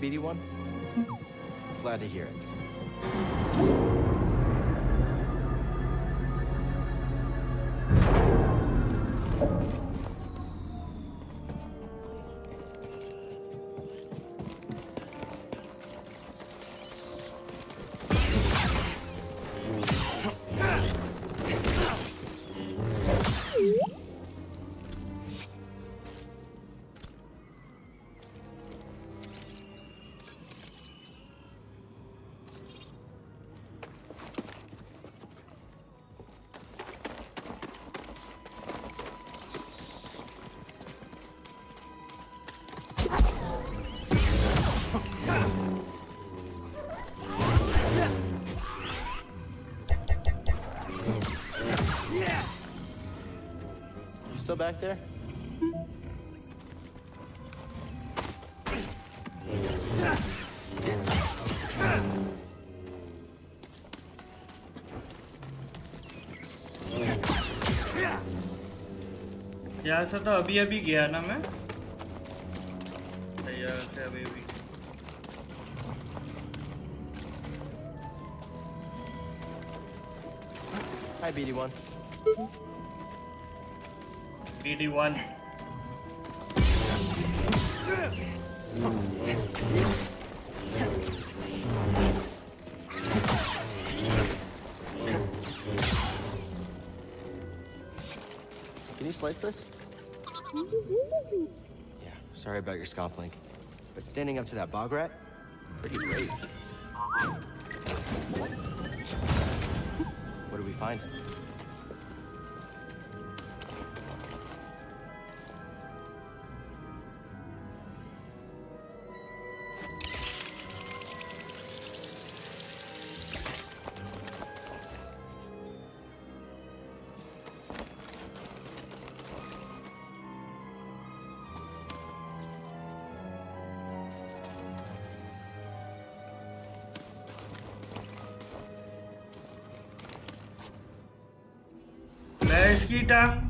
Okay, BD1? Glad to hear it. still back there? यहाँ से तो अभी अभी गया ना मैं BD1 Can you slice this? Yeah, sorry about your scomp link. But standing up to that bog rat, pretty brave. What do we find him.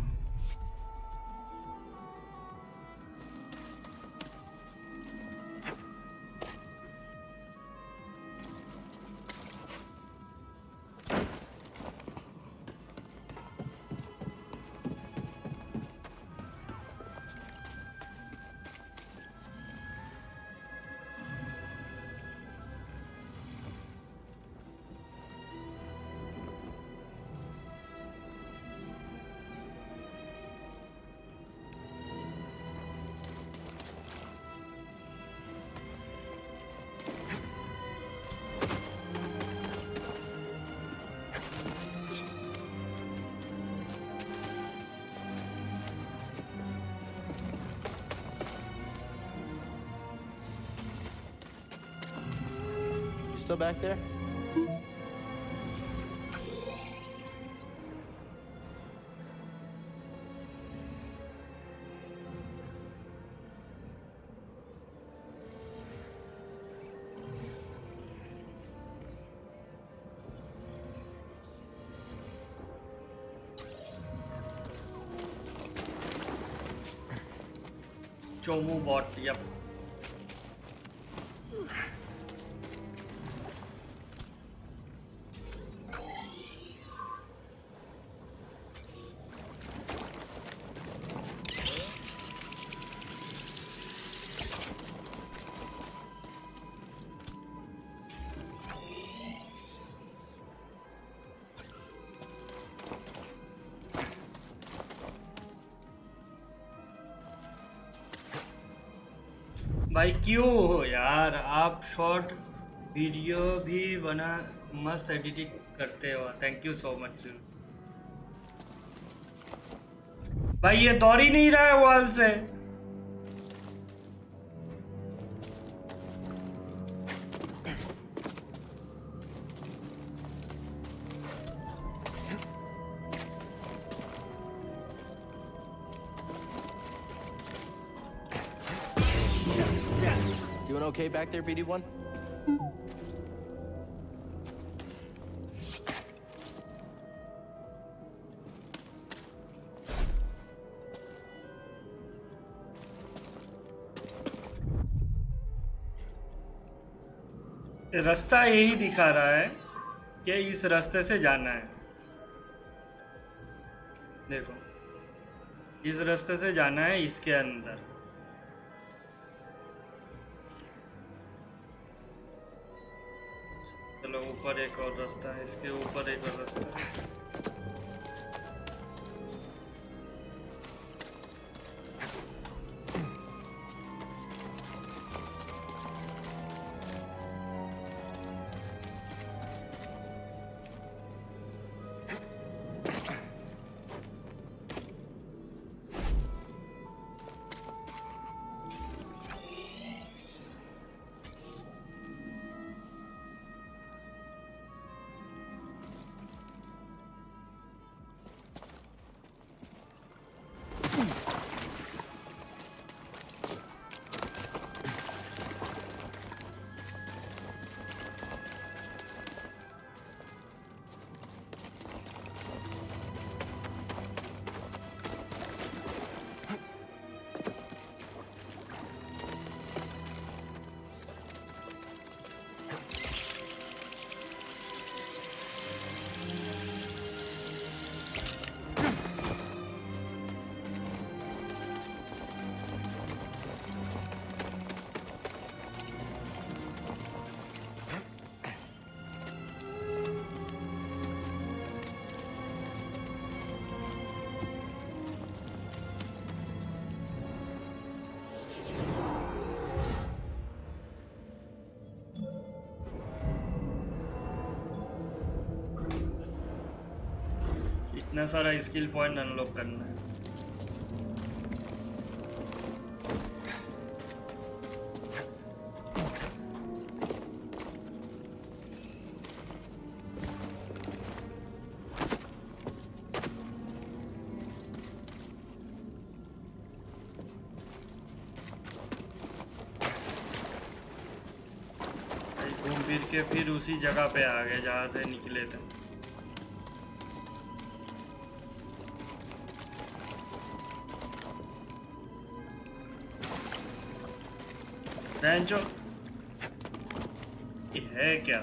still back there? Chomu bot, yep. भाई, क्यों हो यार? आप short video भी बना, मस्त editing करते हो। थैंक यू सो मच भाई, ये दौड़ ही नहीं रहा है वॉल से। Back there, BD1? रास्ता यही दिखा रहा है कि इस रास्ते से जाना है देखो इस रास्ते से जाना है इसके अंदर एक और रास्ता है इसके ऊपर एक और रास्ता है। इतना सारा स्किल पॉइंट अनलॉक करना है। घूम फिर के फिर उसी जगह पे आ गए जहाँ से निकले थे। है क्या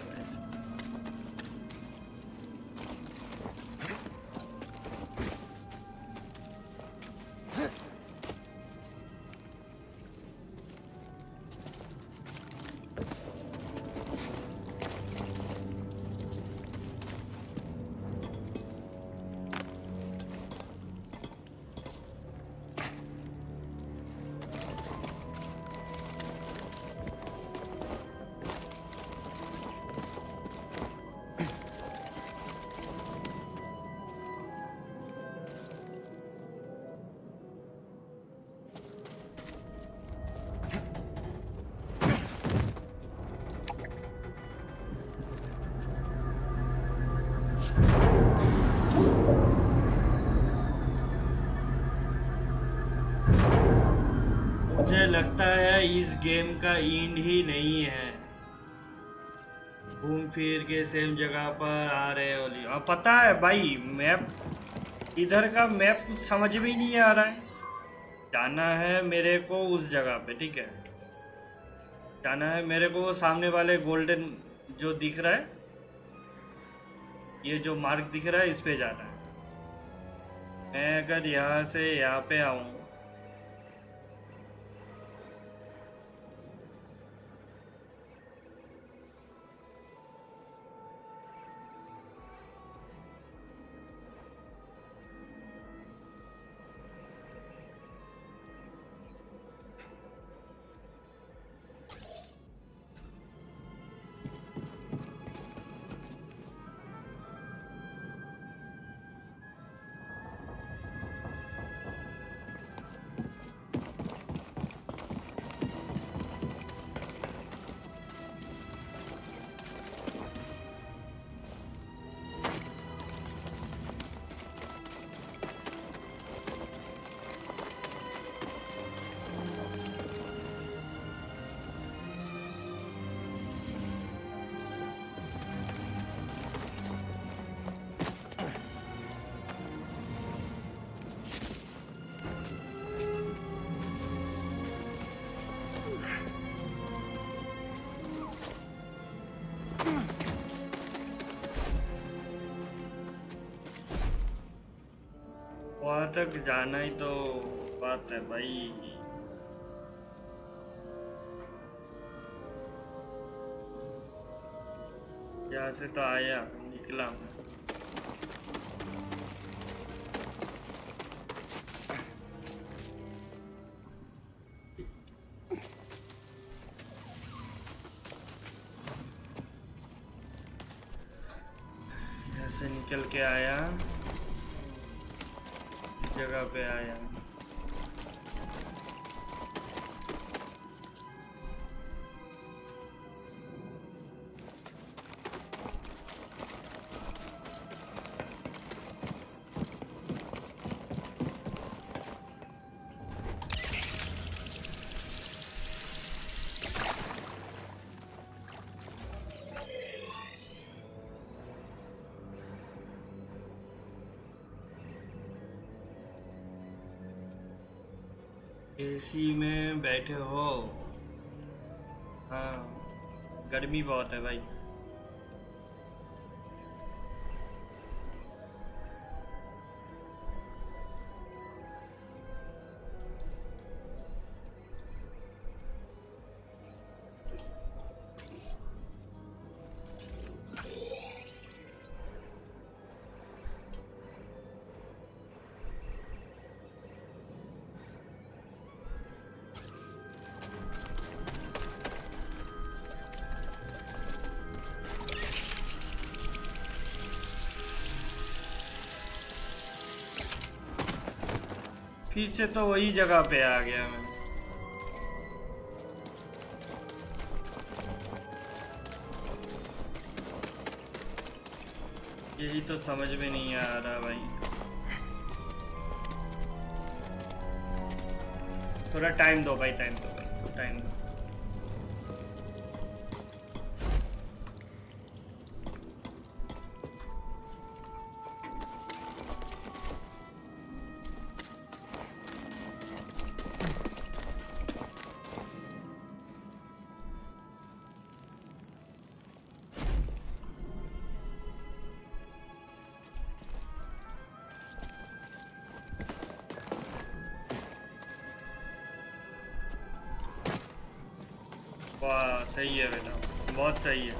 इस गेम का एंड ही नहीं है। घूम फिर के सेम जगह पर आ रहे होली और पता है भाई मैप इधर का मैप कुछ समझ में ही नहीं आ रहा है। जाना है मेरे को उस जगह पे, ठीक है? जाना है मेरे को वो सामने वाले गोल्डन जो दिख रहा है, ये जो मार्क दिख रहा है, इस पे जाना है। मैं अगर यहाँ से यहाँ पे आऊँ तक जाना ही तो बात है भाई। यहाँ से तो आया, निकला मैं। से निकल के आया। जगह पे आए बैठे हो। हाँ गर्मी बहुत है भाई। फिर से तो वही जगह पे आ गया मैं। यही तो समझ में नहीं आ रहा भाई। थोड़ा टाइम दो भाई टाइम दो। चाहिए बेटा तो, बहुत चाहिए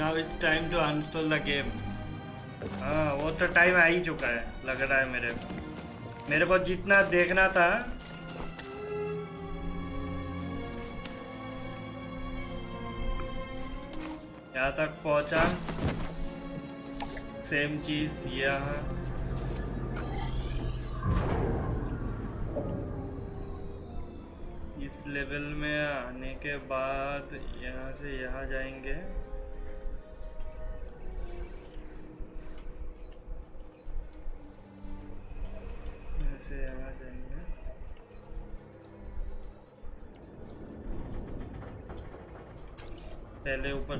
Now it's time to uninstall the game. हाँ वो तो time आ ही चुका है, लग रहा है मेरे मेरे को जितना देखना था पहुँचा। सेम चीज़ यह। इस लेवल में आने के बाद यहाँ से यहाँ जाएँगे।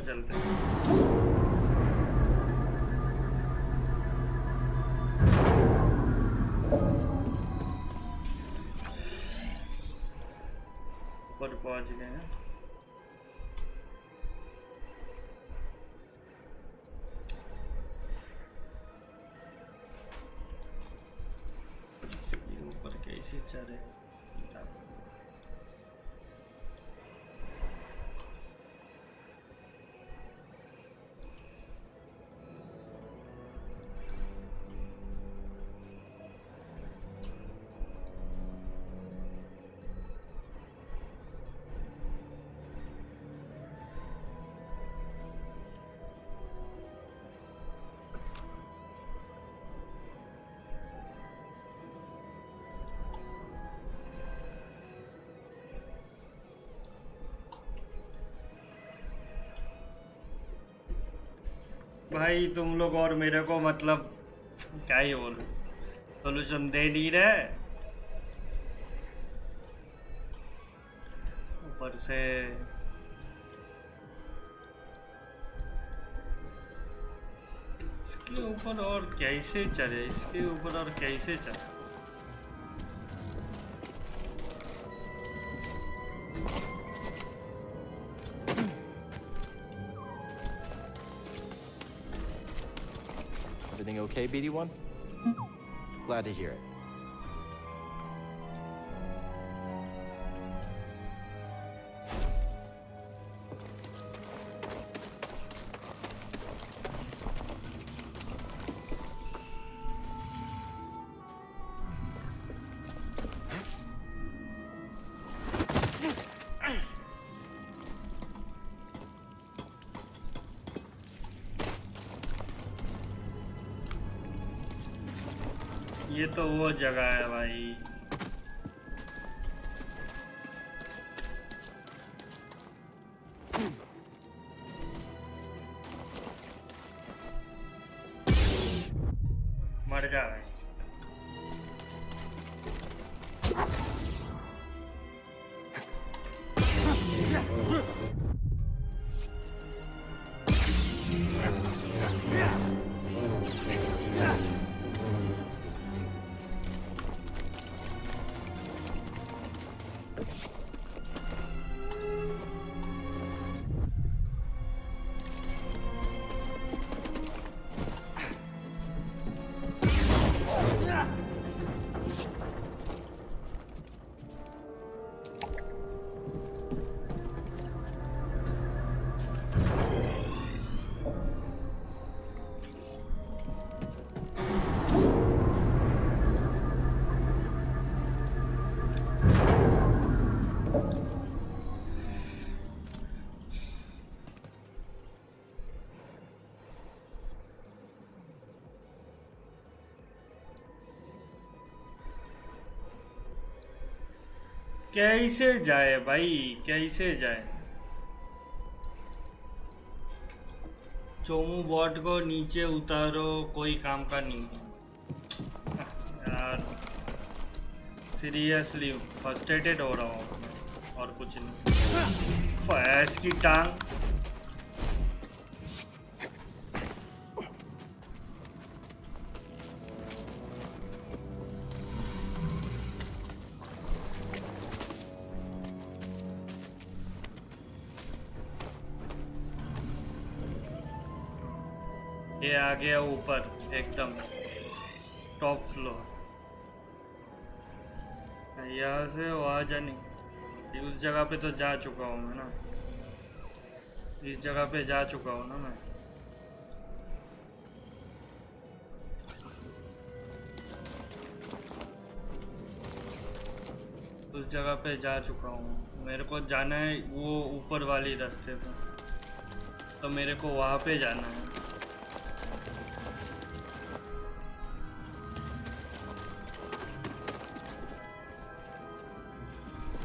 ऊपर चलते हैं। ऊपर पहुँच गए हैं। भाई, तुम लोग और मेरे को मतलब क्या ही बोल? सोल्यूशन दे नहीं रहे। ऊपर से इसके ऊपर और कैसे चले? इसके ऊपर और कैसे चढ़े Everything okay, BD1? Glad to hear it. तो वो जगह है भाई। कैसे जाए भाई? कैसे जाए? चोमू बॉट को नीचे उतारो, कोई काम का नहीं है। यार सीरियसली फर्स्टेटेड हो रहा हूँ और कुछ नहीं। फैस की टांग। गया ऊपर, एकदम टॉप फ्लोर यहाँ से वहाँ जाने उस जगह पे तो जा चुका हूँ मैं ना। इस जगह पे जा चुका हूँ ना मैं। उस जगह पे जा चुका हूँ। मेरे को जाना है वो ऊपर वाली रास्ते पे। तो मेरे को वहाँ पे जाना है।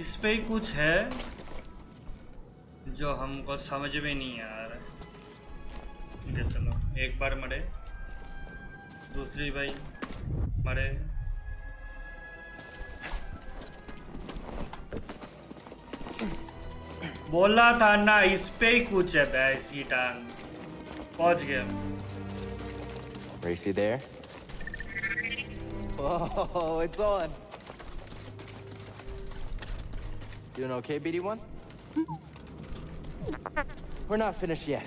इस पे ही कुछ है जो हमको समझ में नहीं आ रहा ठीक है चलो एक बार मरे। दूसरी भाई मरे। बोला था ना इस पे ही कुछ है बैसी टांग। पहुँच गया। Racy there? Oh, it's on. Doing okay, BD1? We're not finished yet.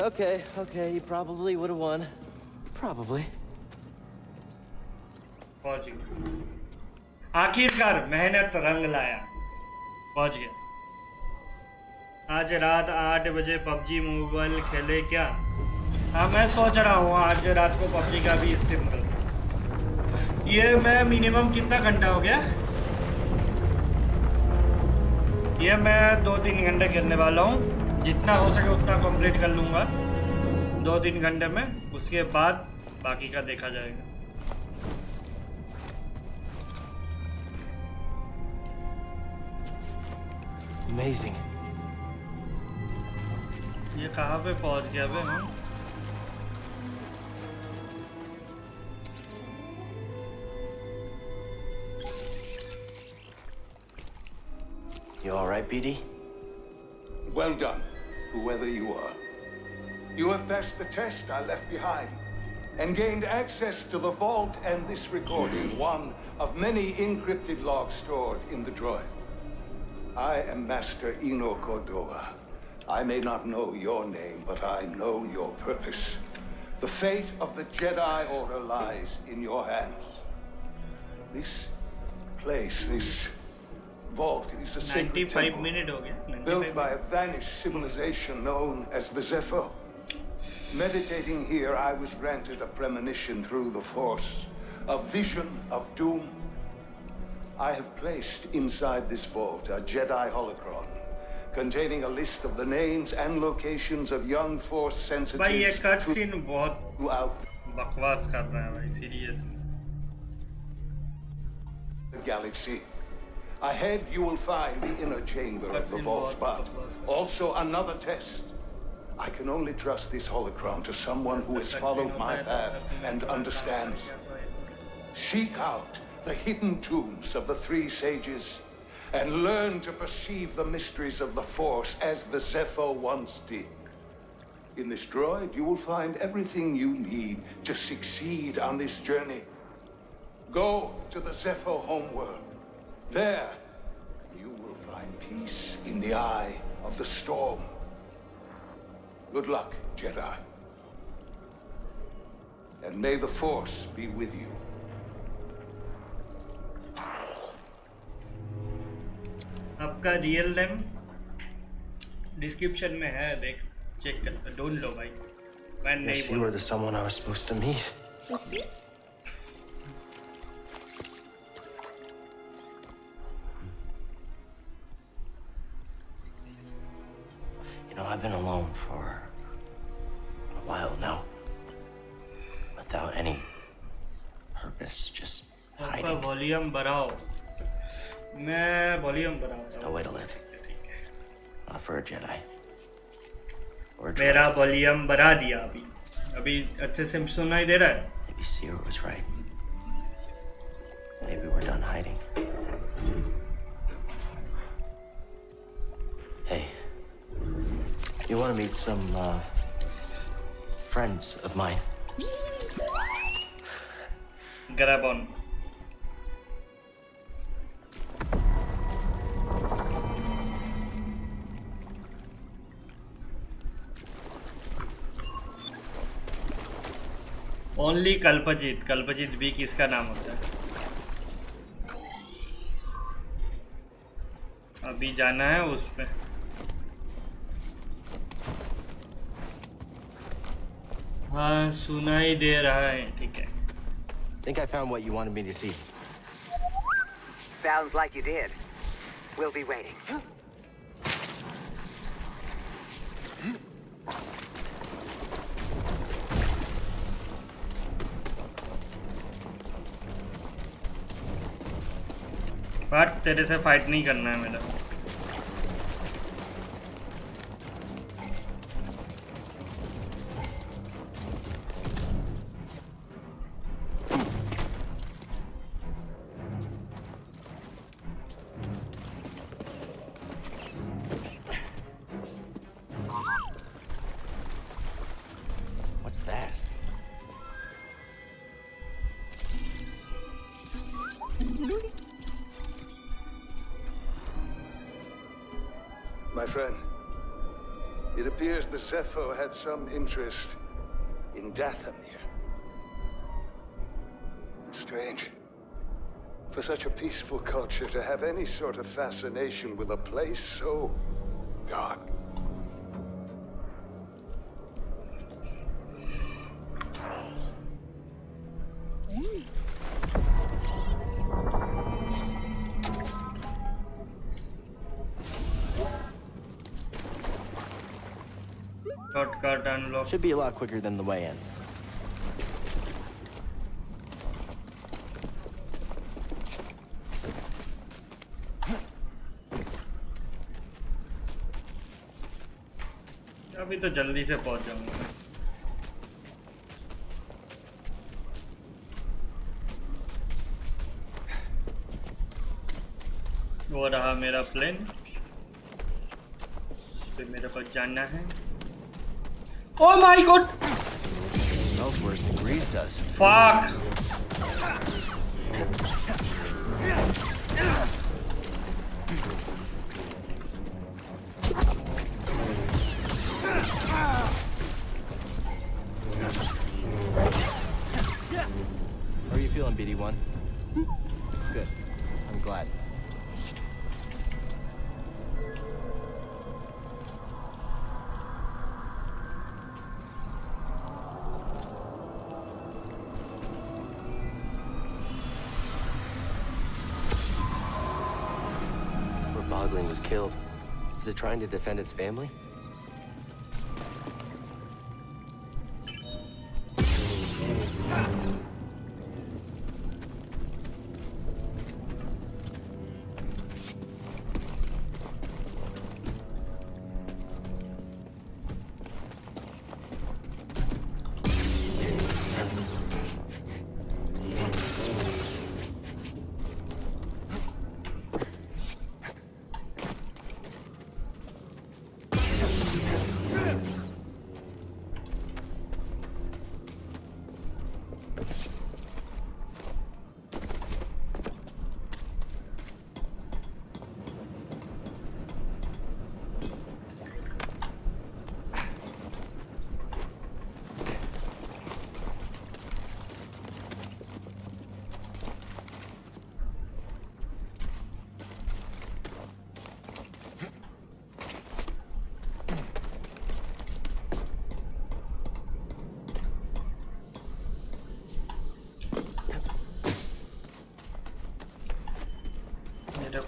Okay, okay, you probably would have won. Probably. पहुँच गया आखिरकार मेहनत रंग लाया पहुँच गया आज रात आठ बजे पबजी मोबाइल खेले क्या हाँ मैं सोच रहा हूँ आज रात को पबजी का भी स्ट्रीम कर ये मैं मिनिमम कितना घंटा हो गया ये मैं दो तीन घंटे खेलने वाला हूँ। जितना हो सके उतना कंप्लीट कर लूँगा। दो तीन घंटे में उसके बाद बाकी का देखा जाएगा। Amazing. ये कहाँ पे पहुँच गया बे You all right, BD? Well done, whoever you are. You have passed the test I left behind and gained access to the vault and this recording, hmm. one of many encrypted logs stored in the droid. I am Master Eno Cordova. I may not know your name, but I know your purpose. The fate of the Jedi Order lies in your hands. This place, this vault is a sacred temple built by a vanished civilization known as the Zeffo. Meditating here, I was granted a premonition through the Force, a vision of doom. I have placed inside this vault a Jedi holocron containing a list of the names and locations of young Force sensitives. भाई ये cutscene The galaxy. Ahead, you will find the inner chamber That's of the vault, but also another test. I can only trust this hologram to someone who has followed my path and understands. Seek out the hidden tombs of the three sages and learn to perceive the mysteries of the Force as the Zeffo once did. In this droid, you will find everything you need to succeed on this journey. Go to the Zeffo homeworld. There, you will find peace in the eye of the storm. Good luck, Jedi. And may the Force be with you. आपका real name description में है देख check कर ढूंढ लो भाई मैं नहीं Yes, you बोल were the someone I was supposed to meet. You No, I've been alone for a while now. Without any purpose, just hiding. volume बढ़ाओ. volume, volume No way to live. Not for a Jedi. Or a मेरा volume, बढ़ा diya abhi. Abhi, अच्छे से सुनाई de raha hai. Maybe Cere was right. Maybe we're done hiding. Hey. You want to meet some uh, friends of mine? grab on only Kalpjeet Kalpjeet भी किसका नाम होता है अभी जाना है उस पे हाँ सुनाई दे रहा है ठीक है Think I found what you wanted me to see. Sounds like you did. We'll be waiting. But तेरे से फाइट नहीं करना है मेरा had some interest in Dathomir. Strange. For such a peaceful culture to have any sort of fascination with a place so dark. Shortcut unlock Should be a lot quicker than the way in. अभी तो जल्दी से पहुँच जाऊँगा। वो रहा मेरा plane मेरे पास जाना है। Oh my god! It smells worse than Greez does. Fuck! Trying to defend its family?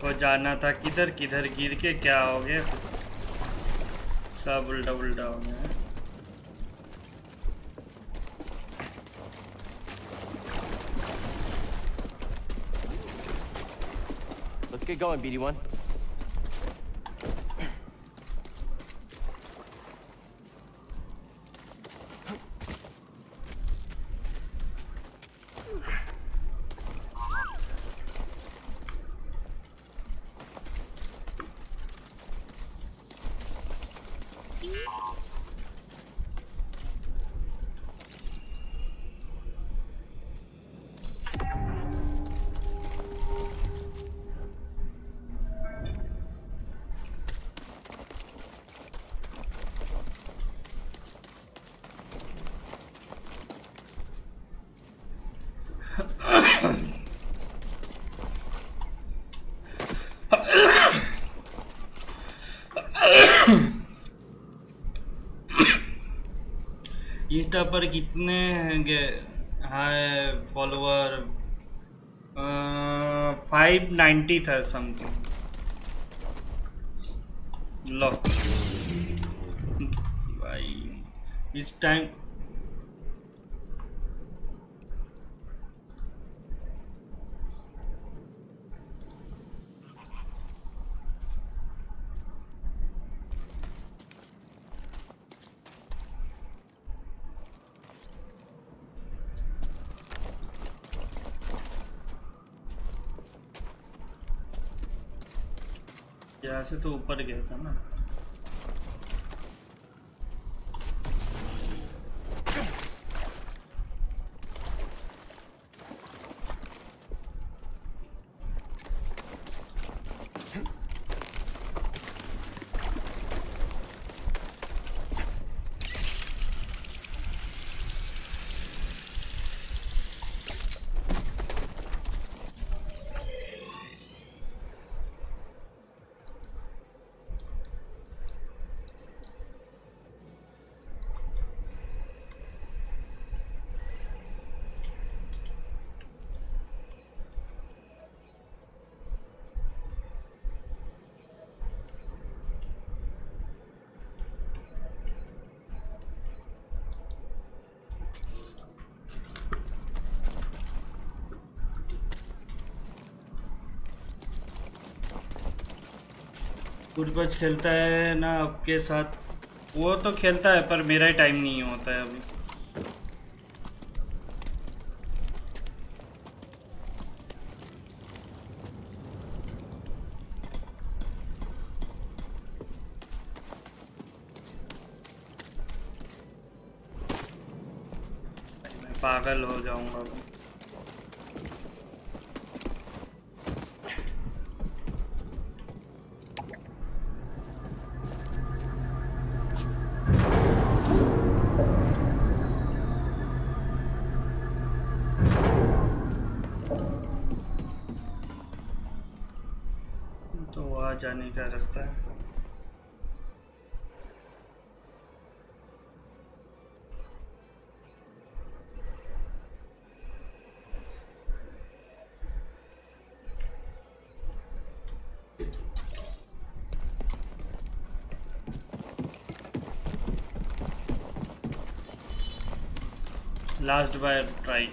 वो जाना था किधर किधर गिर के क्या हो गया सब उल्टा उल्टा हो गया Let's get going, BD1. Insta पर कितने हाय फॉलोअर फाइव नाइन्टी था समथिंग लो भाई इस टाइम यहाँ से तो ऊपर गया था ना। कुछ खेलता है ना आपके साथ, वो तो खेलता है, पर मेरा ही टाइम नहीं होता है अभी। जाने का रास्ता लास्ट बाय ट्राई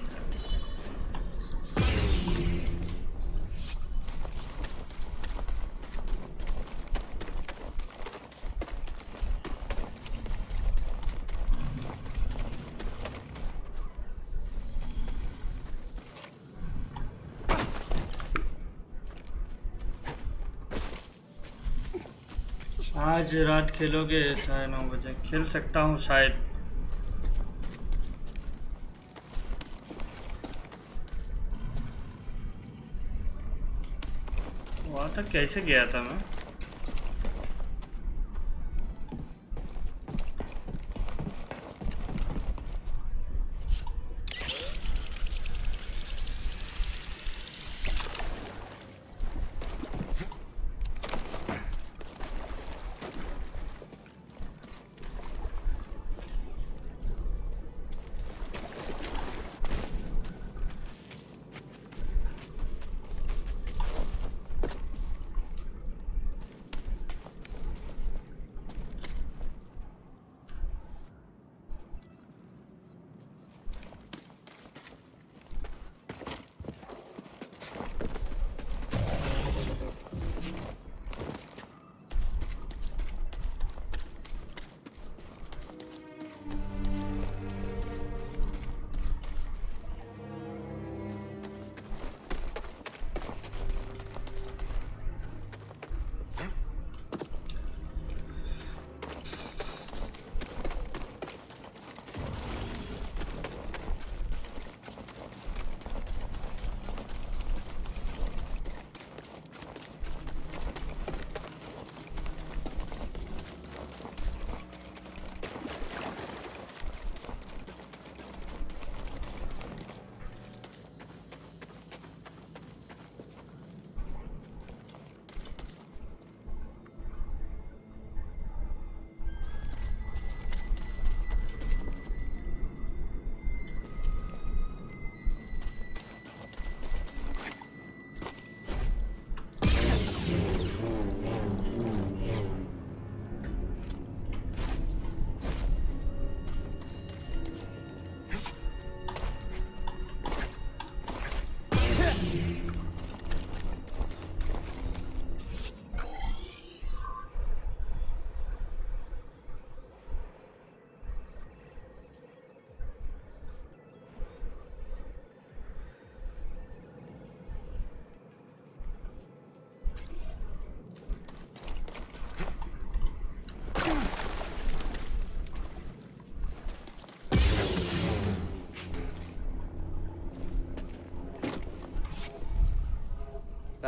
आज रात खेलोगे, साढ़े नौ बजे। खेल सकता हूँ शायद। वहाँ तक कैसे गया था मैं?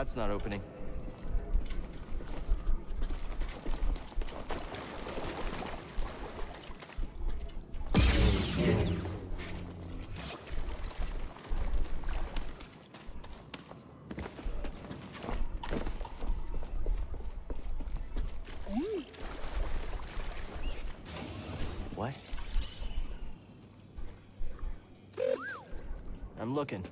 That's not opening. What? I'm looking.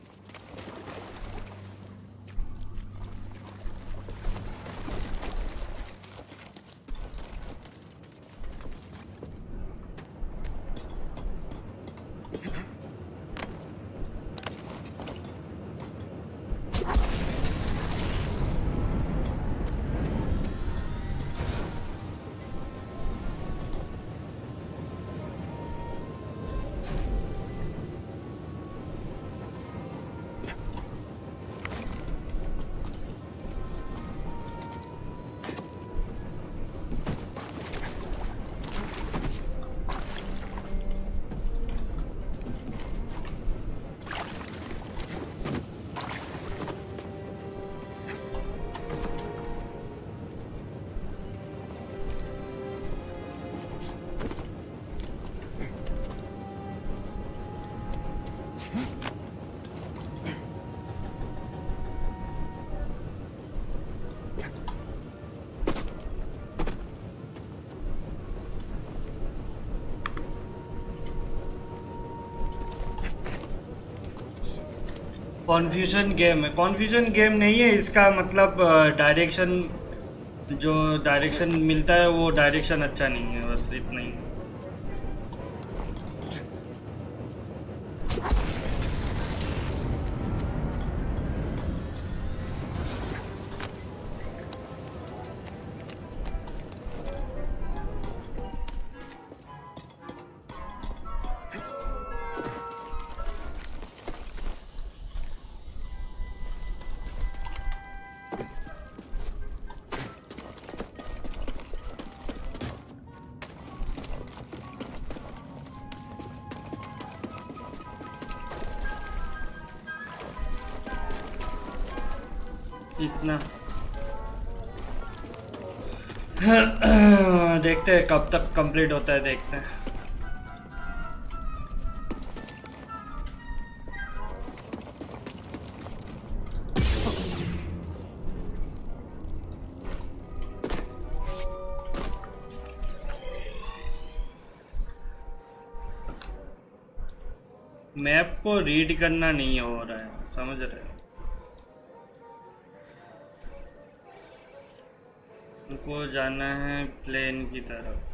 Confusion game है। कॉन्फ्यूजन गेम नहीं है, इसका मतलब डायरेक्शन जो डायरेक्शन मिलता है, वो डायरेक्शन अच्छा नहीं है, बस इतना ही। देखते हैं कब तक कंप्लीट होता है, देखते हैं। मैप को रीड करना नहीं हो रहा है। जाना है प्लेन की तरफ़।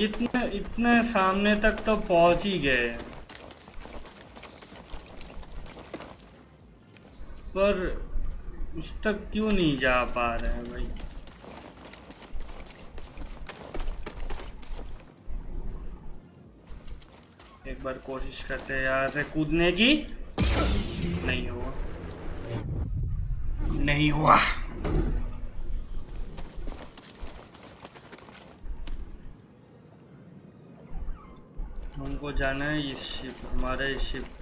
इतने इतने सामने तक तो पहुँच ही गए। पर उस तक क्यों नहीं जा पा रहे हैं भाई? एक बार कोशिश करते हैं यहाँ से कूदने की। नहीं हुआ। नहीं हुआ हमको जाना है इस शिप हमारे इस शिप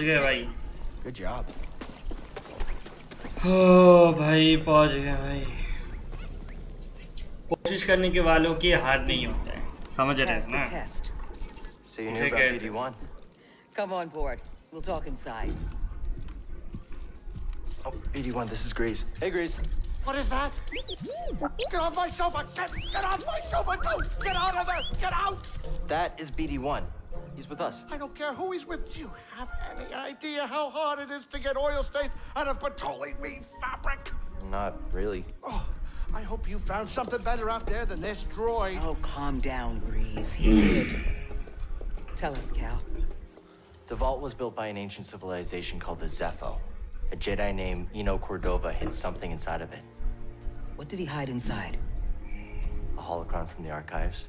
पहुँच गए भाई Good job. हो भाई पहुँच गए भाई कोशिश करने के वालों की हार नहीं होता है समझ रहे हैं ना. So you knew about care. BD1? Come on board. We'll talk inside. Oh, BD1, this is Grease. Hey, Grease. What is that? Get off my sofa! Get, get off my sofa! Don't! Get out of there! Get out! That is BD1. He's with us. I don't care who he's with. Do you have any idea how hard it is to get oil stains out of petroleum fabric? Not really. Oh, I hope you found something better out there than this droid. Oh, calm down, Greez. He did. Tell us, Cal. The vault was built by an ancient civilization called the Zeffo. A Jedi named Eno Cordova hid something inside of it. What did he hide inside? A holocron from the archives.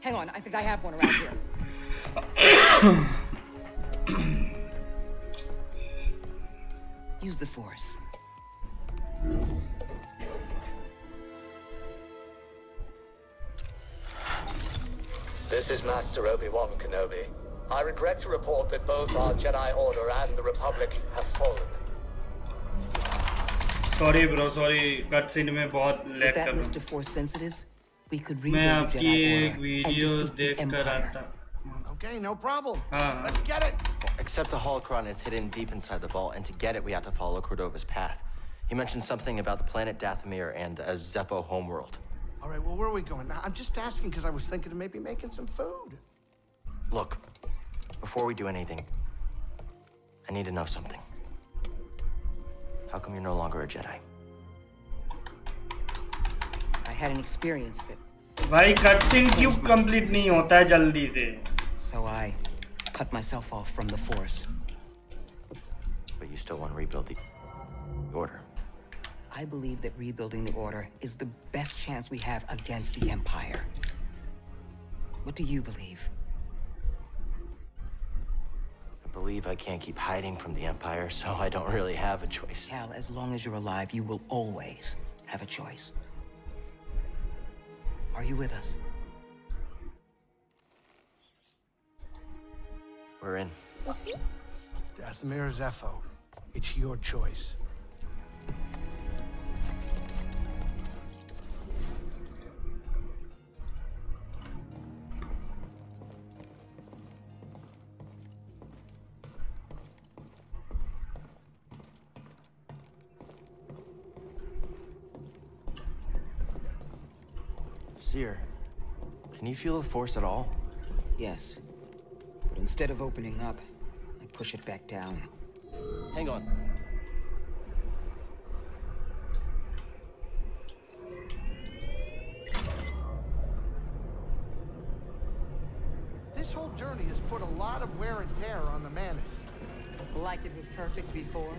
Hang on, I think I have one around here. Use the Force. This is Master Obi-Wan Kenobi. I regret to report that both our Jedi Order and the Republic have fallen. Sorry bro sorry cut scene में बहुत With lag that कर list of Force sensitives, we could मैं आपकी एक video देख कर Okay, no problem. Uh, Let's get it. Except the holocron is hidden deep inside the vault, and to get it, we have to follow Cordova's path. He mentioned something about the planet Dathomir and a Zeffo homeworld. All right, well, where are we going? Now, I'm just asking because I was thinking of maybe making some food. Look, before we do anything, I need to know something. How come you're no longer a Jedi? I had an experience that भाई cut scene क्यों complete नहीं होता है जल्दी से So I cut myself off from the Force. But you still want to rebuild the Order. I believe that rebuilding the Order is the best chance we have against the Empire. What do you believe? I believe I can't keep hiding from the Empire, so I don't really have a choice. Cal, as long as you're alive, you will always have a choice. Are you with us? We're in. Dathomir Zeffo. It's your choice. Cere, can you feel the Force at all? Yes. But instead of opening up, I push it back down. Hang on. This whole journey has put a lot of wear and tear on the Mantis. Like it was perfect before?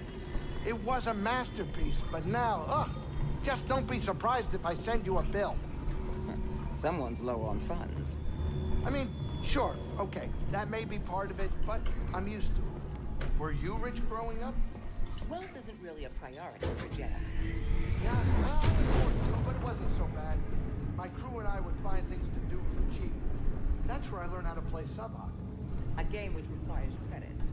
It was a masterpiece, but now, ugh, just don't be surprised if I send you a bill. Someone's low on funds. I mean, sure, okay, that may be part of it, but I'm used to it. Were you rich growing up? Wealth isn't really a priority for Jedi. Yeah, well, I was you know, but it wasn't so bad. My crew and I would find things to do for cheap. That's where I learned how to play Sabacc. A game which requires credits.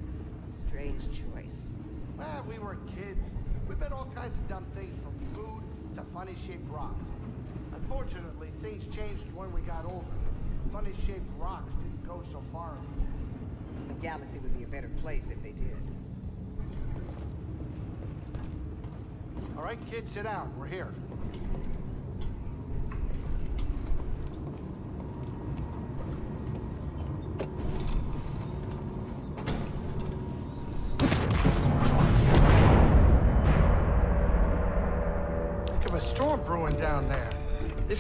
Strange choice. Well, we were kids. We bet all kinds of dumb things from food to funny-shaped rocks. Unfortunately, things changed when we got older. Funny-shaped rocks didn't go so far. The galaxy would be a better place if they did. All right, kids, sit down. We're here.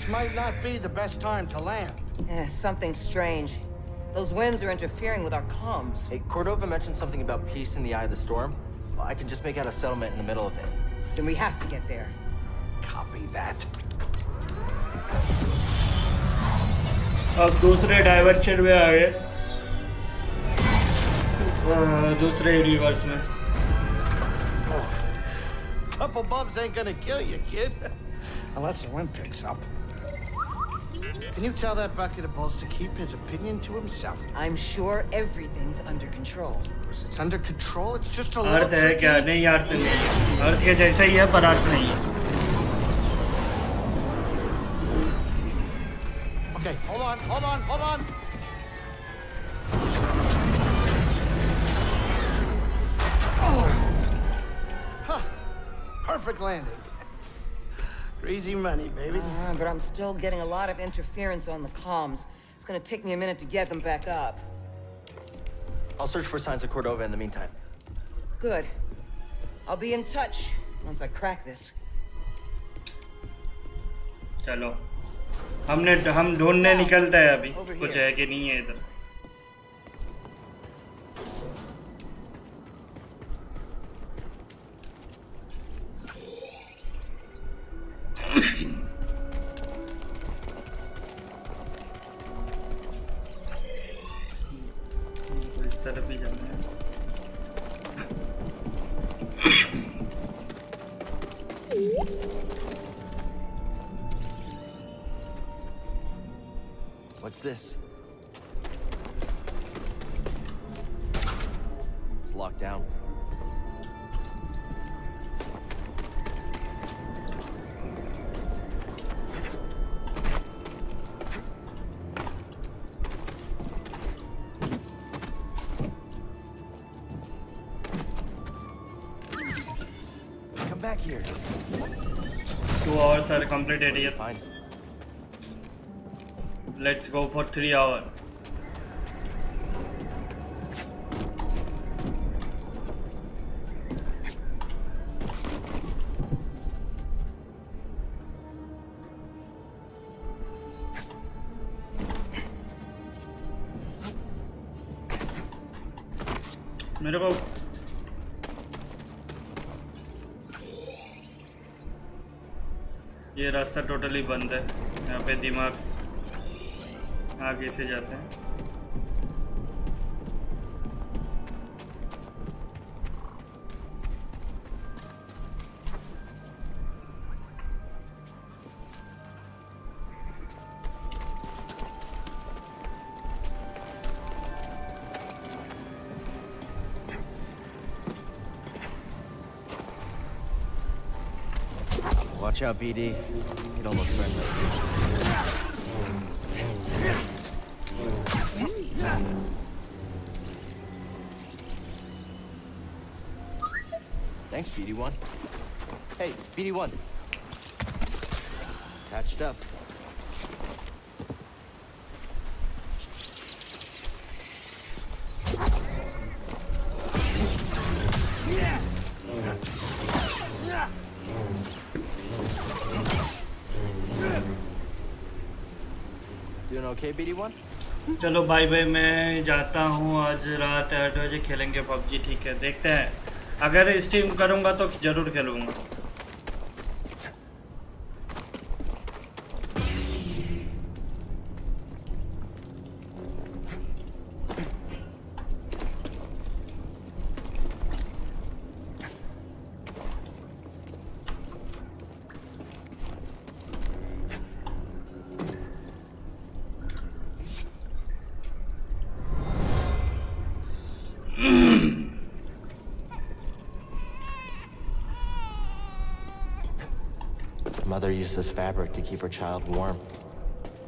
might not be the best time to land. Eh, something strange. Those winds are interfering with our comms. Hey, Cordova mentioned something about peace in the eye of the storm. Well, I can just make out a settlement in the middle of it. Then we have to get there. Copy that. अब दूसरे dimension में आ गए हाँ, दूसरे universe में Couple bumps ain't gonna kill you, kid. Unless the wind picks up. Can you tell that bucket of balls to keep his opinion to himself? I'm sure everything's under control. Because it's under control, it's just a little अर्थ है tricky. क्या नहीं अर्थ नहीं है अर्थ के जैसा ही है पर अर्थ नहीं है Okay, hold on, hold on, hold on. Oh. Huh. Perfect landing. Easy money, baby. Uh, but I'm still getting a lot of interference on the comms. It's gonna take me a minute to get them back up. I'll search for signs of Cordova in the meantime. Good. I'll be in touch once I crack this. चलो हमने हम ढूंढने निकलते हैं अभी Over कुछ here. है कि नहीं है इधर What's this? It's locked down. Come back here. two hours are completed here Fine. Let's go for three hour. मेरे को ये रास्ता टोटली बंद है। यहाँ पे दिमाग आगे से जाते हैं Watch out, BD. You don't look friendly. Thanks, BD-1. Hey, BD-1. Up. चलो भाई भाई मैं जाता हूँ आज रात आठ बजे खेलेंगे पबजी ठीक है देखते हैं अगर स्ट्रीम करूँगा तो ज़रूर खेलूँगा। This fabric to keep her child warm.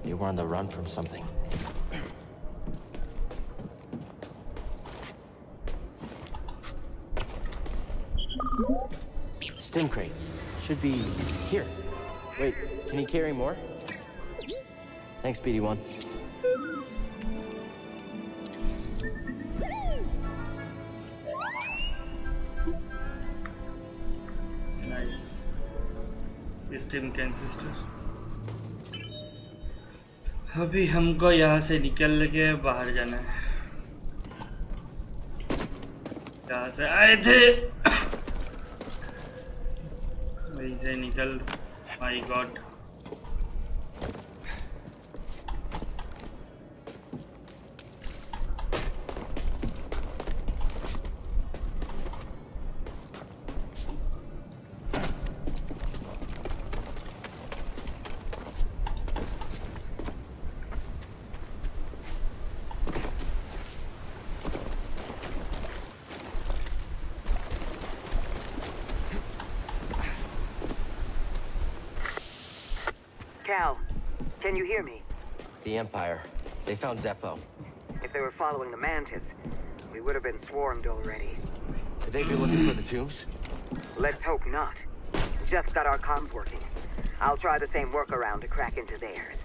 You were on the run from something. Stim crate. Should be here. Wait, can you carry more? Thanks, BD1. Nice ancestors अभी हमको यहाँ से निकल के बाहर जाना है। यहाँ से आए थे। वहीं से निकल। My god you hear me? The Empire. They found Zeffo. If they were following the Mantis, we would have been swarmed already. Could they be looking for the tombs? Let's hope not. Just got our comms working. I'll try the same workaround to crack into theirs.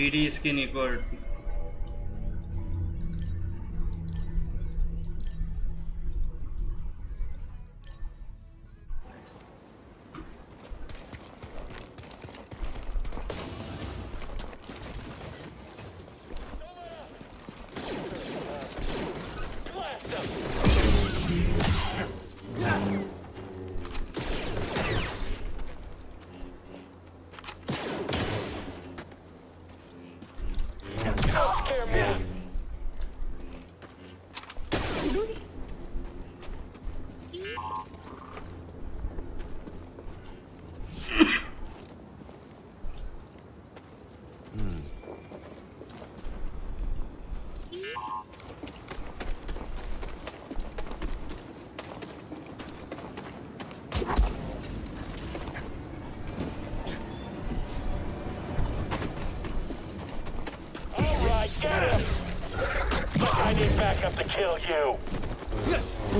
BD skin एक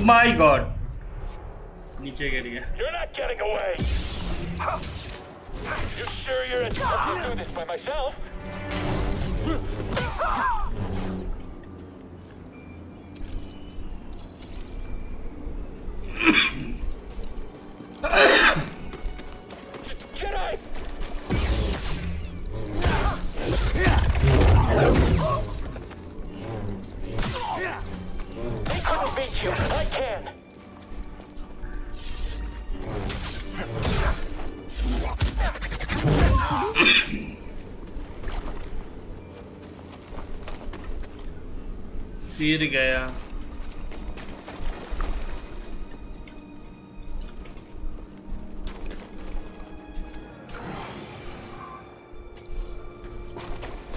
my God नीचे गिर गया You're not getting away! You sure you're in? I can do this by myself. schwieriger, ja.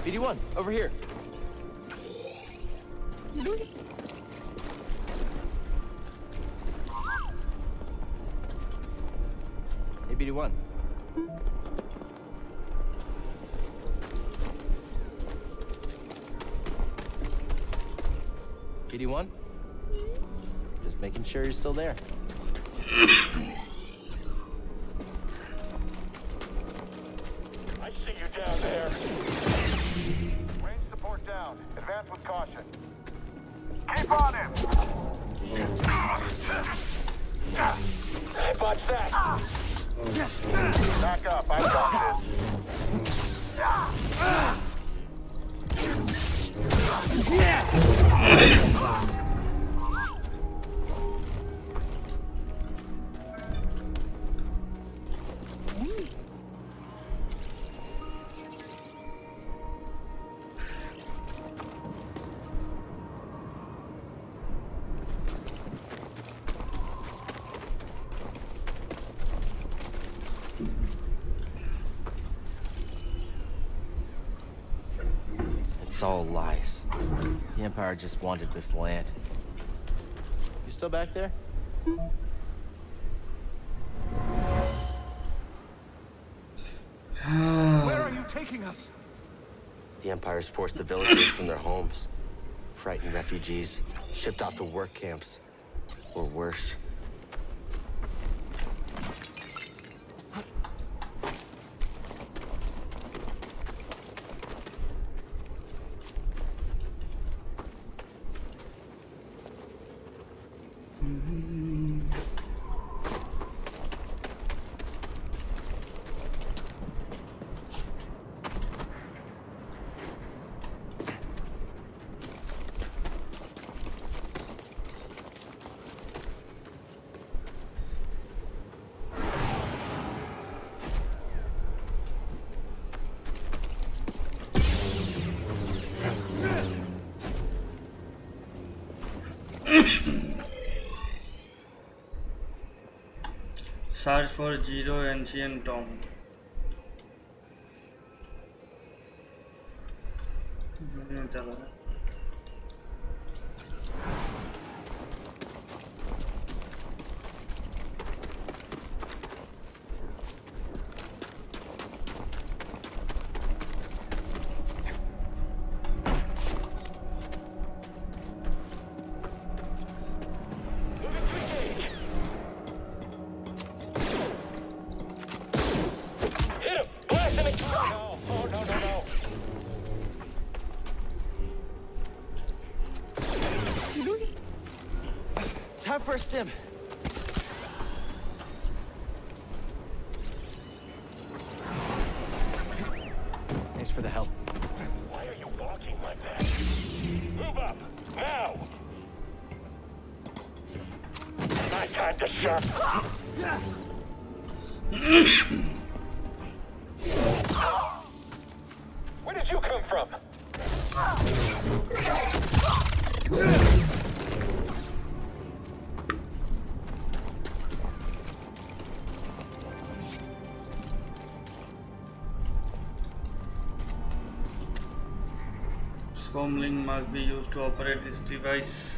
BD1, over here. Still there. All lies. The Empire just wanted this land. You still back there? Where are you taking us? The Empire's forced the villagers from their homes. Frightened refugees, shipped off to work camps. Or worse. Search for Zeffo Ancient Tomb. Must be used to operate this device.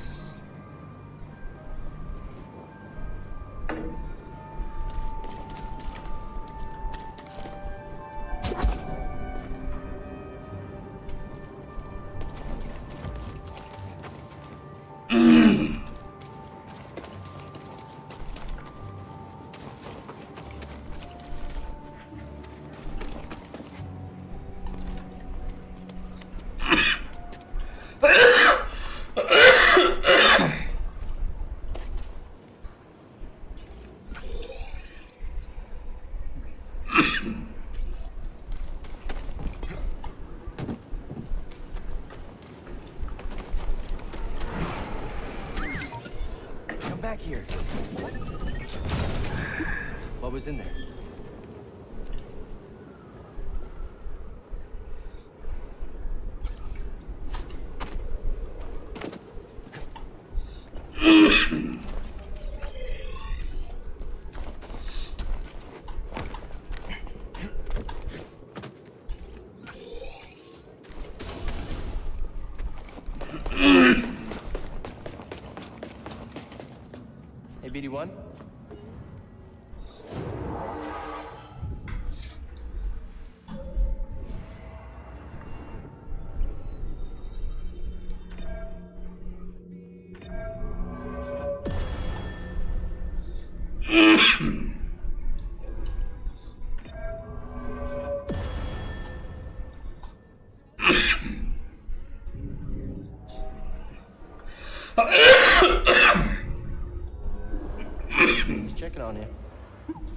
In there? Checking on you.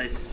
Nice.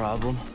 Problem.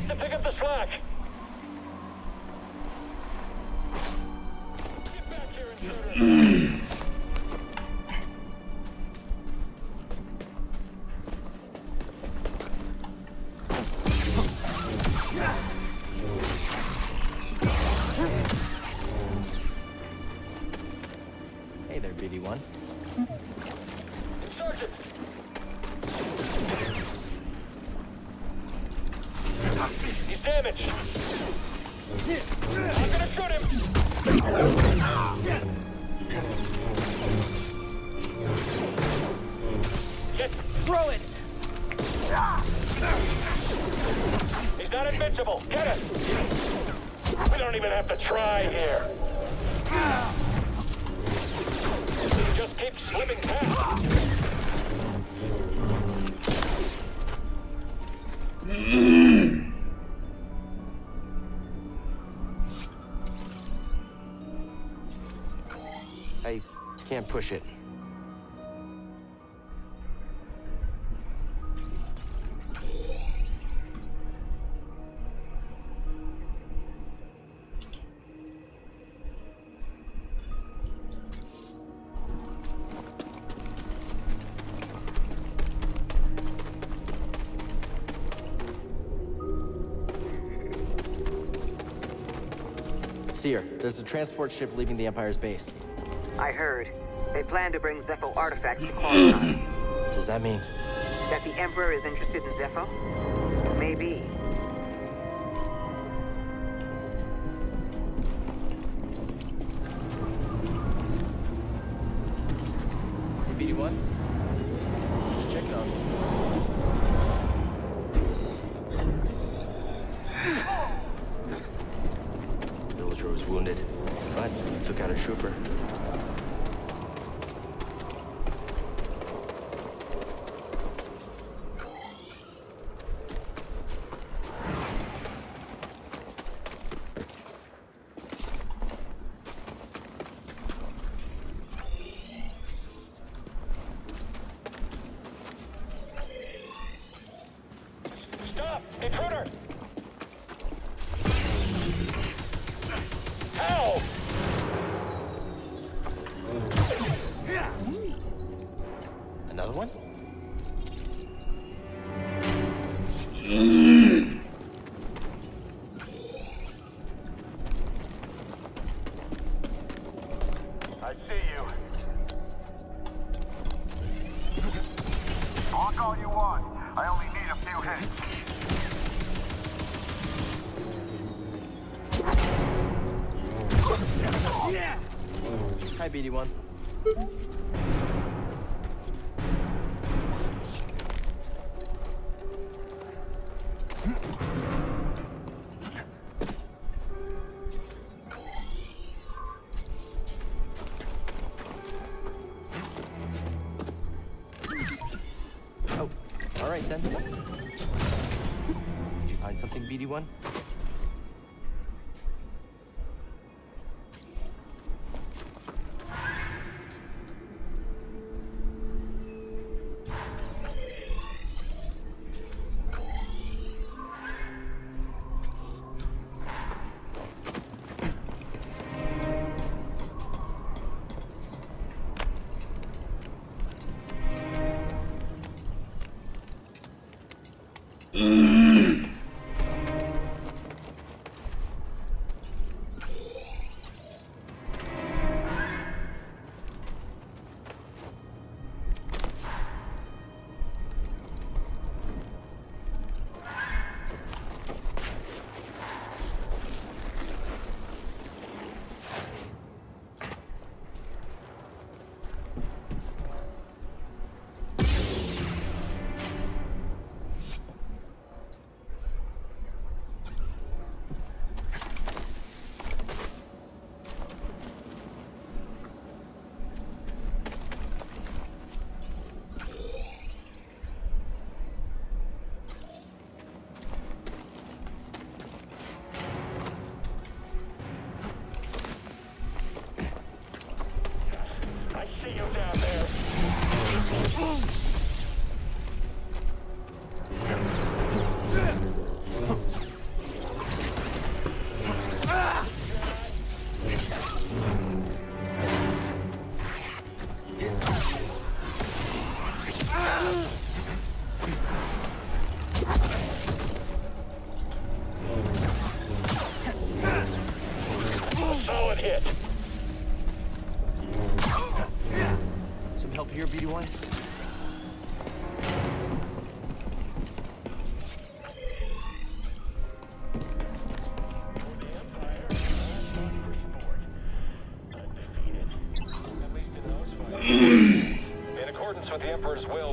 have to pick up the slack. push it. Cere, there's a transport ship leaving the Empire's base. I heard plan to bring Zeffo artifacts to Coruscant. Does that mean? That the Emperor is interested in Zeffo?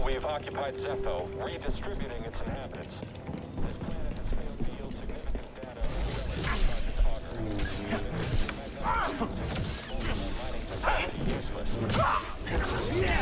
We've occupied Zeffo, redistributing its inhabitants. This planet has failed to yield significant data on Project Augur. Ah!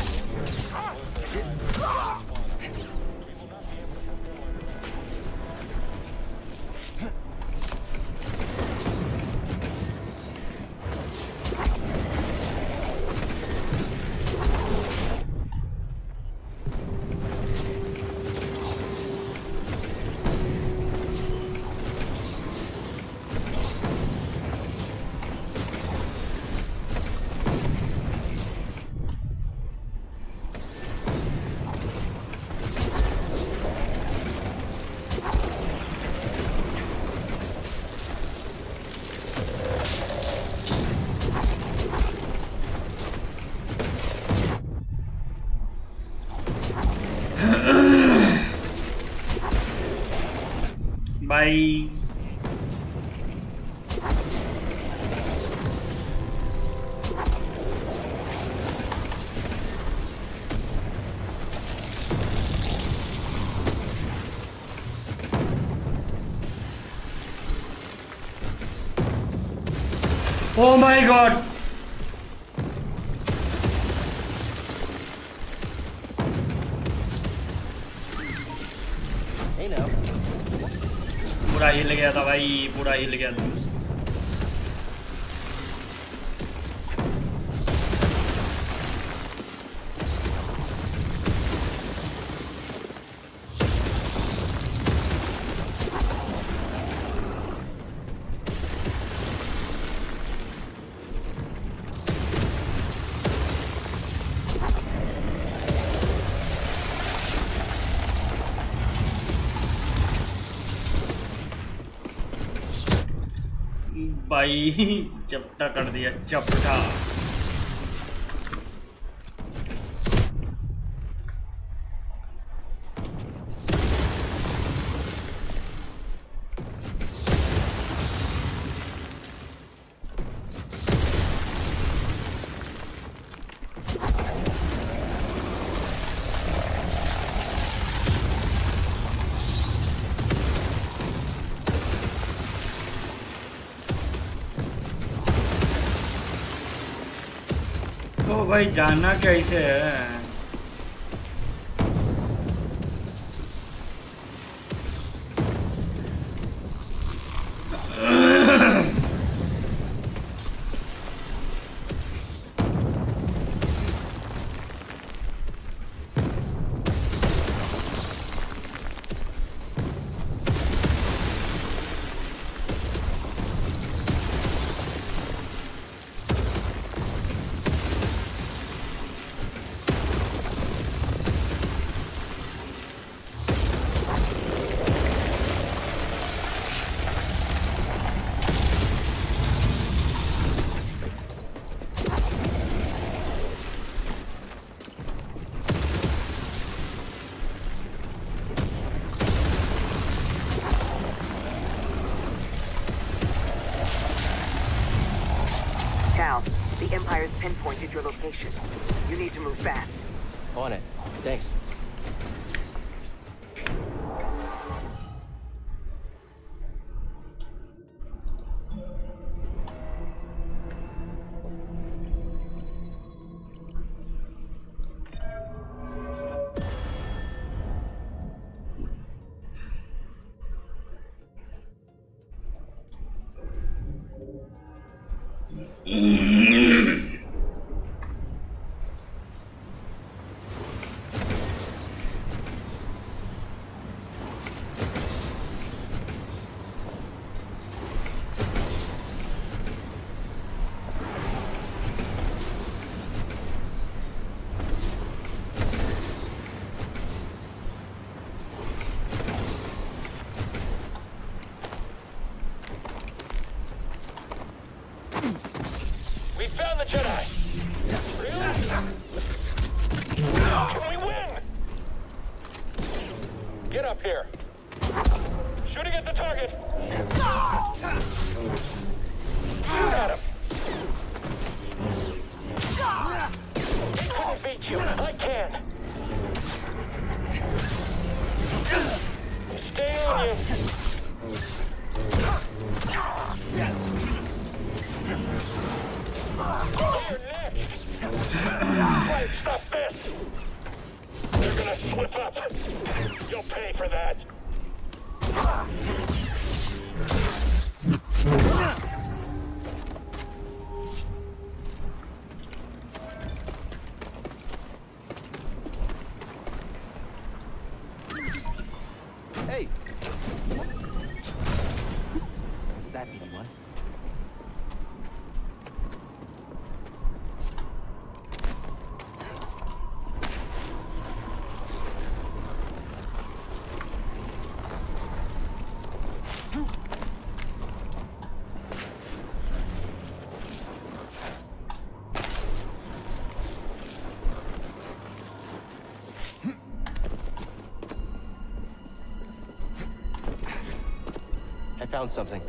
My god! पूरा हिल गया था भाई पूरा हिल गया था भाई चपटा कर दिया चपटा भाई जाना कैसे है? found something.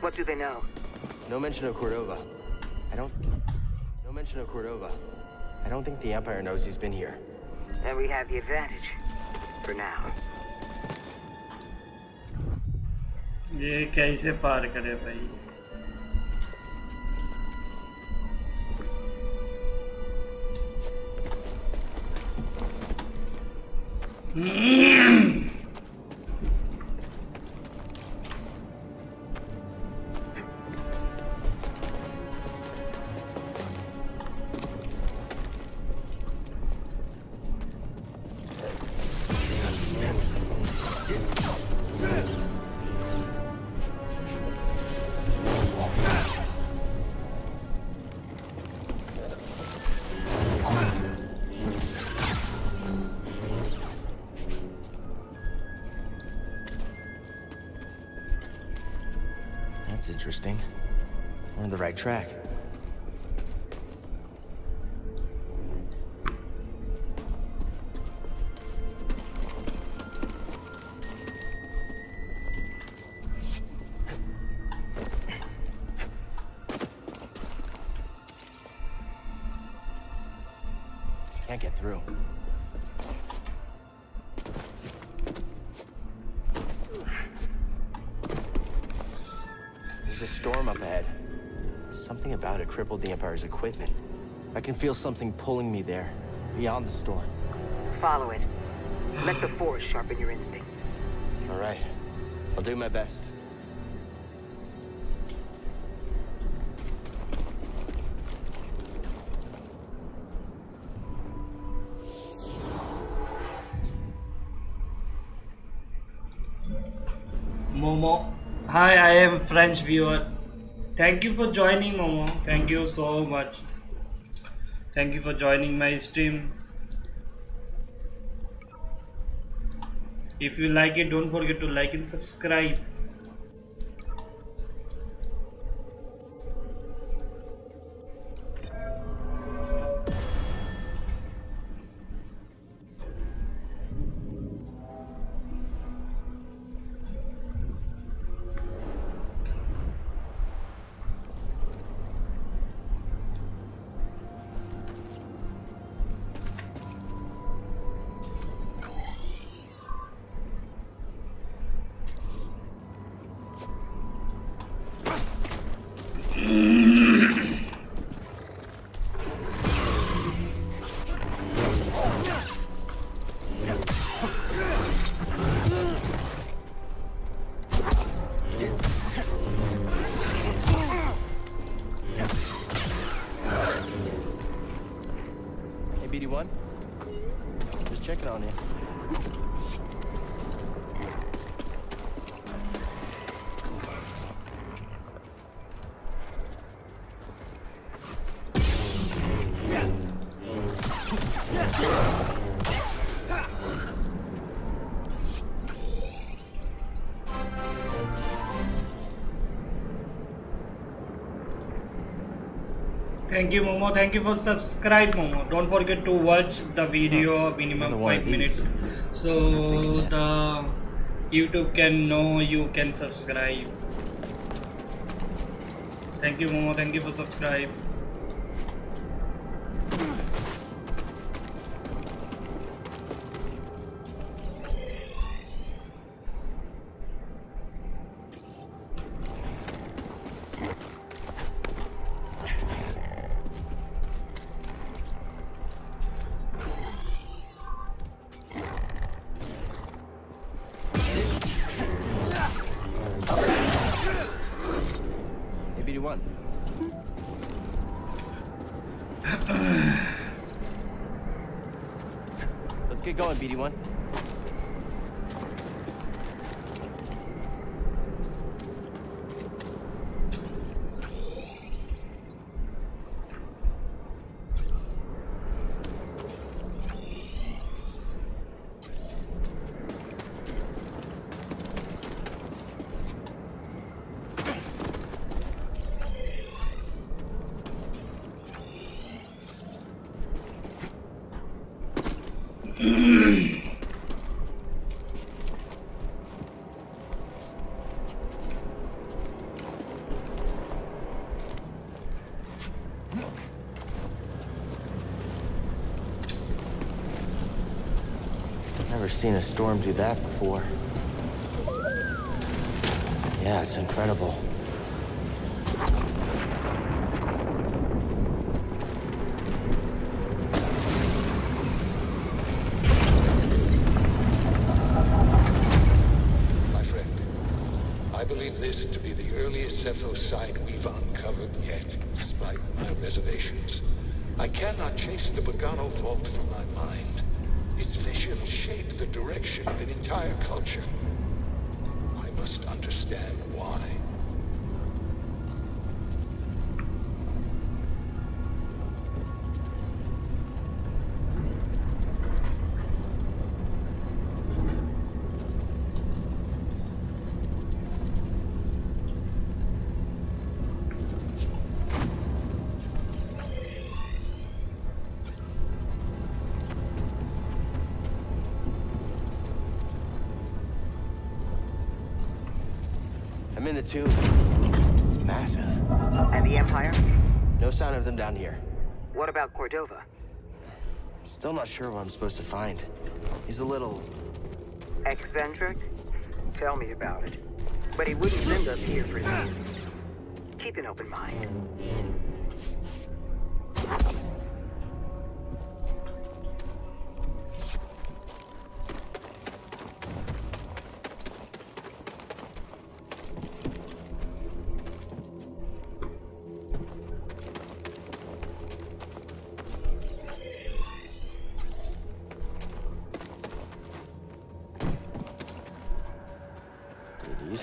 What do they know? No mention of Cordova. I don't... No mention of Cordova. I don't think the Empire knows he's been here. And we have the advantage. For now. ये कैसे पार करे भाई That's Something about it crippled the Empire's equipment. I can feel something pulling me there, beyond the storm. Follow it. Let the Force sharpen your instincts. All right. I'll do my best. Momo. Hi, I am French viewer. Thank you for joining, Momo. Thank you so much. Thank you for joining my stream. If you like it, don't forget to like and subscribe. Thank you, Momo. Thank you for subscribe, Momo. Don't forget to watch the video minimum five minutes, so the YouTube can know you can subscribe. Thank you, Momo. Thank you for subscribe. BD1. Never seen a storm do that before. Yeah, it's incredible. My friend, I believe this to be the earliest Zeffo site we've uncovered yet, despite my reservations. I cannot chase the Bogano fault from my mind. Its visions of an entire culture. In the tomb. It's massive. And the Empire? No sign of them down here. What about Cordova? Still not sure what I'm supposed to find. He's a little... Eccentric? Tell me about it. But he wouldn't send us here for this. Keep an open mind.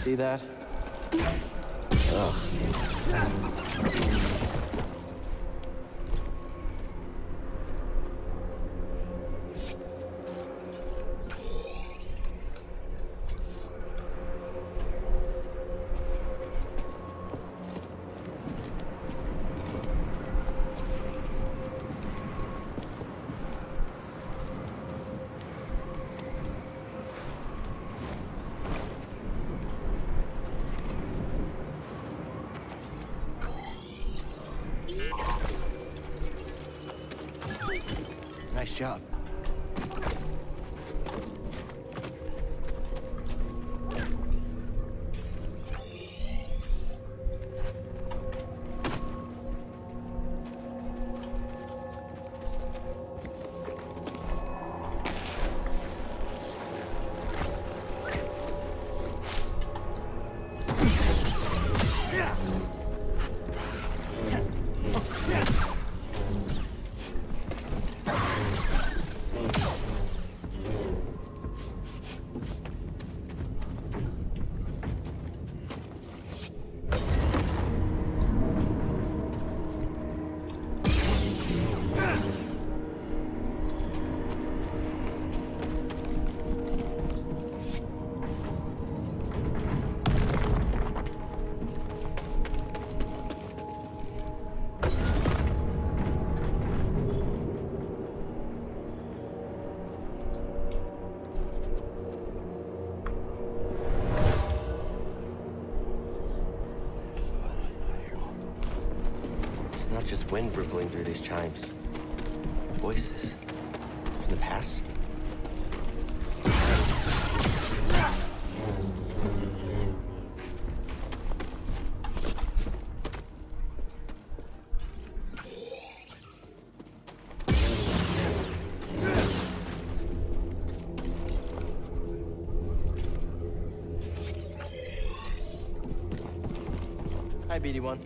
See that? Ugh. Wind rippling through these chimes. Voices. From the past. Hi, BD1.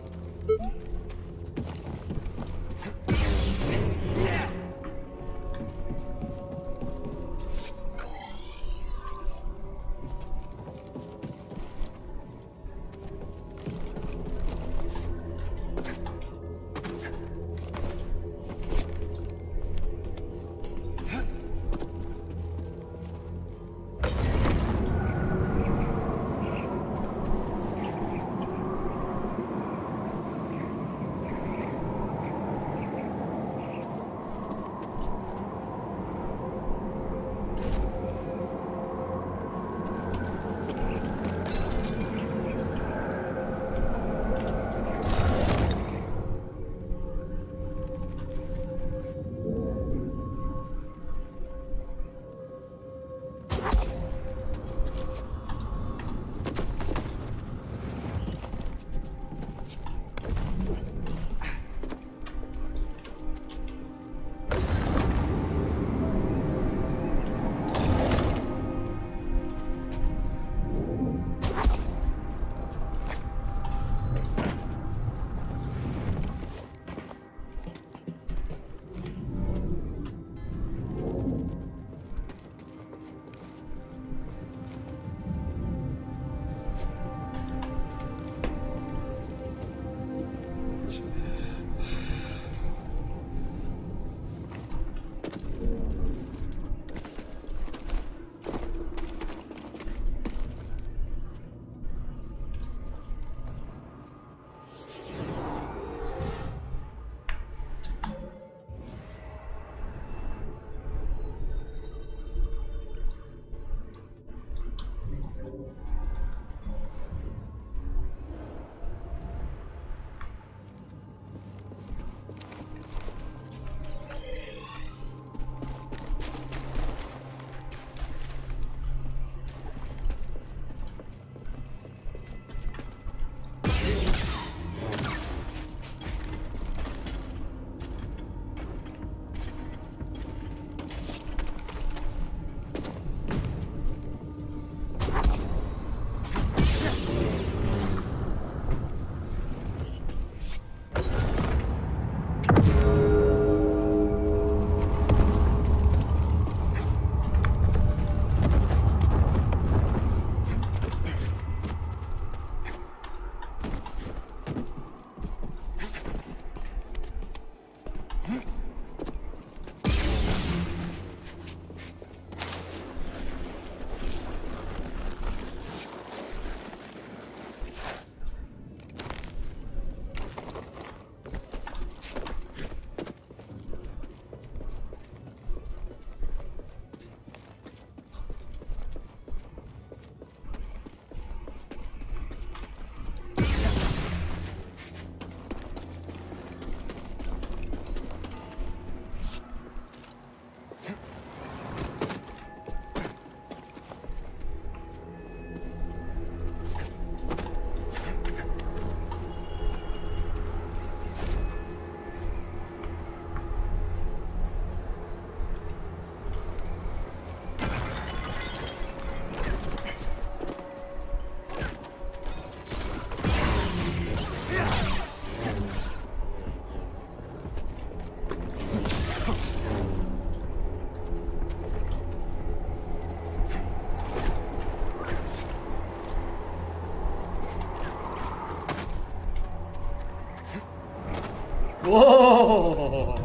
Whoa!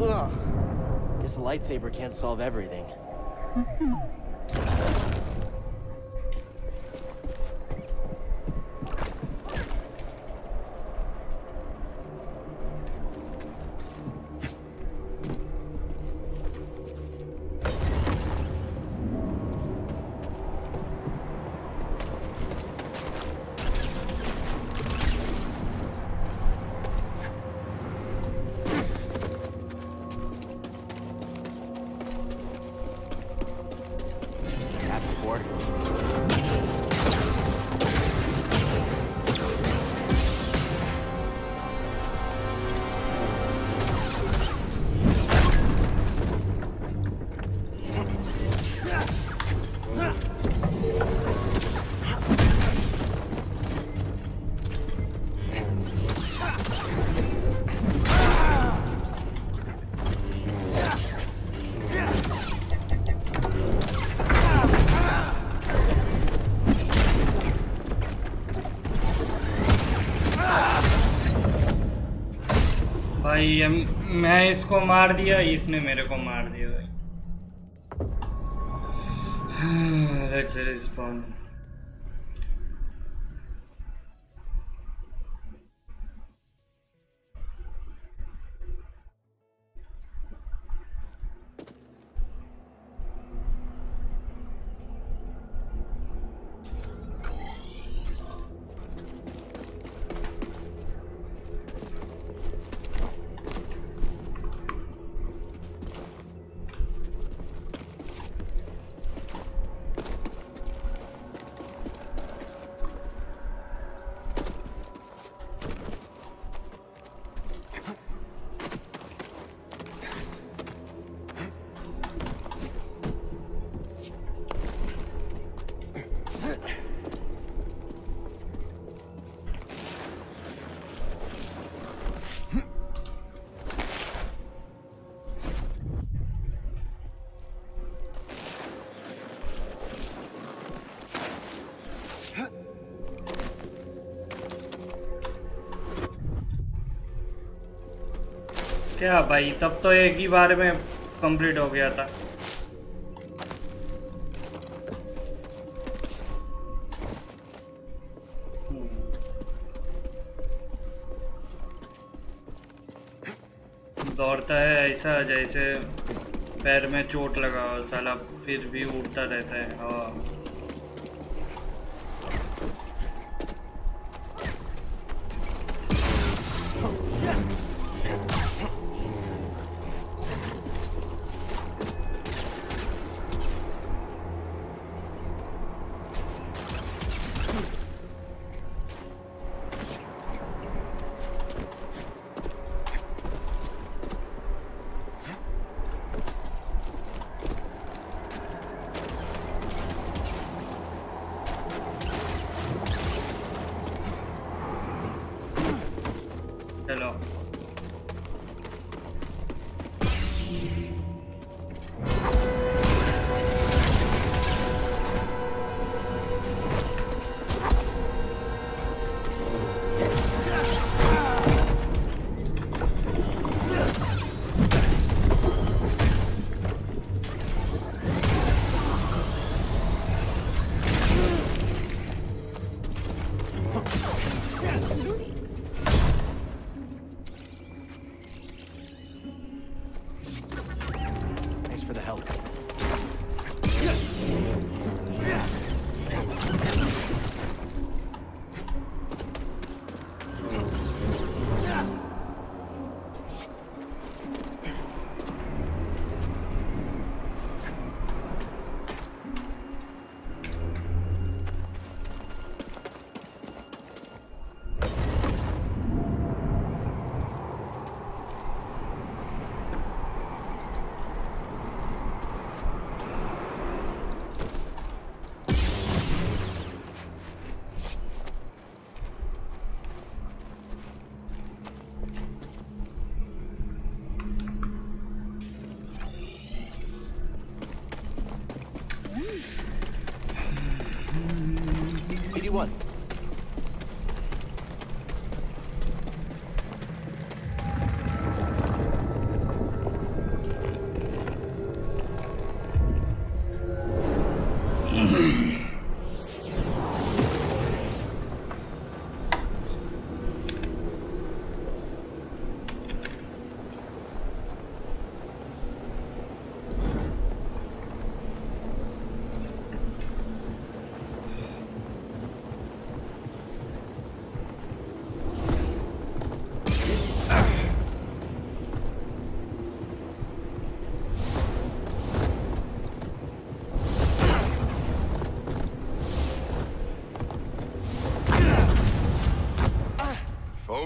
Ugh. Guess a lightsaber can't solve everything. इसको मार दिया इसने मेरे क्या भाई? तब तो एक ही बार में कंप्लीट हो गया था। दौड़ता है ऐसा जैसे पैर में चोट लगा हो साला, फिर भी उड़ता रहता है। हाँ।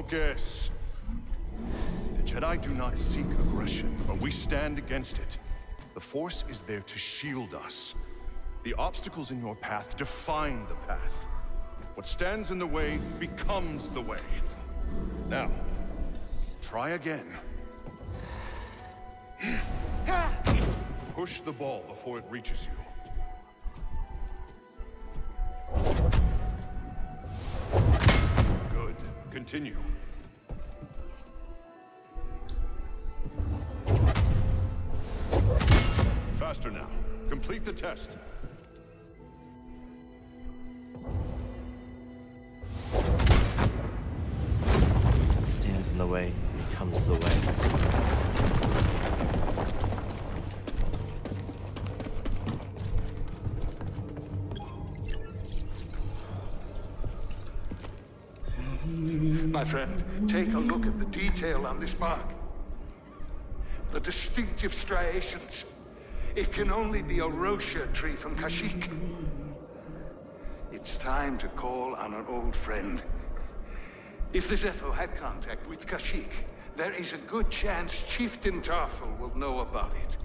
Focus. The Jedi do not seek aggression, but we stand against it. The Force is there to shield us. The obstacles in your path define the path. What stands in the way becomes the way. Now, try again. Push the ball before it reaches you. Continue. Faster now. Complete the test. What stands in the way becomes the way. My friend, take a look at the detail on this mark. The distinctive striations. It can only be a Wroshyr tree from Kashyyyk. It's time to call on an old friend. If the Zeffo had contact with Kashyyyk, there is a good chance Chieftain Tarful will know about it.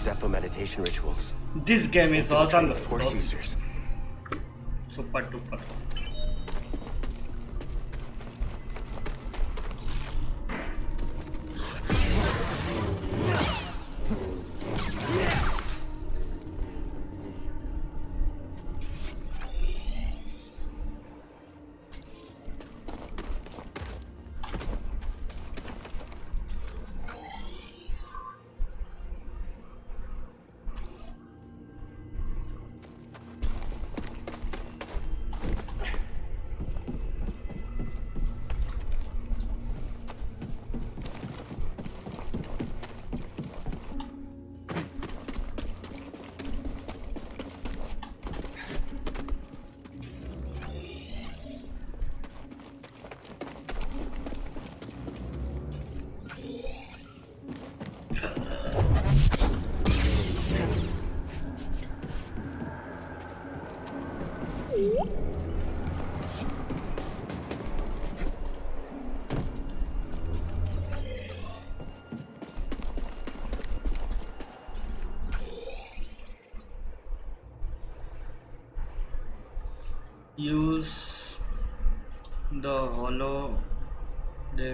Zeffo meditation rituals. This game is awesome. Force users. Super duper.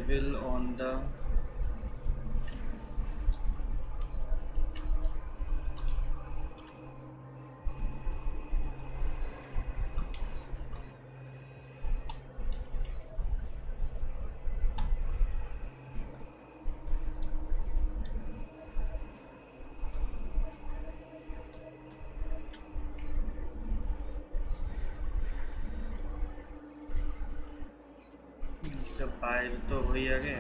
Devil on the भैया के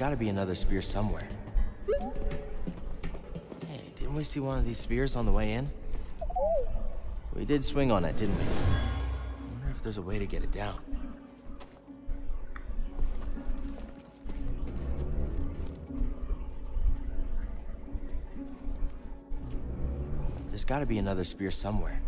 gotta be another spear somewhere. Hey, didn't we see one of these spears on the way in? We did swing on it, didn't we? I wonder if there's a way to get it down. There's gotta be another spear somewhere.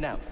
moving out.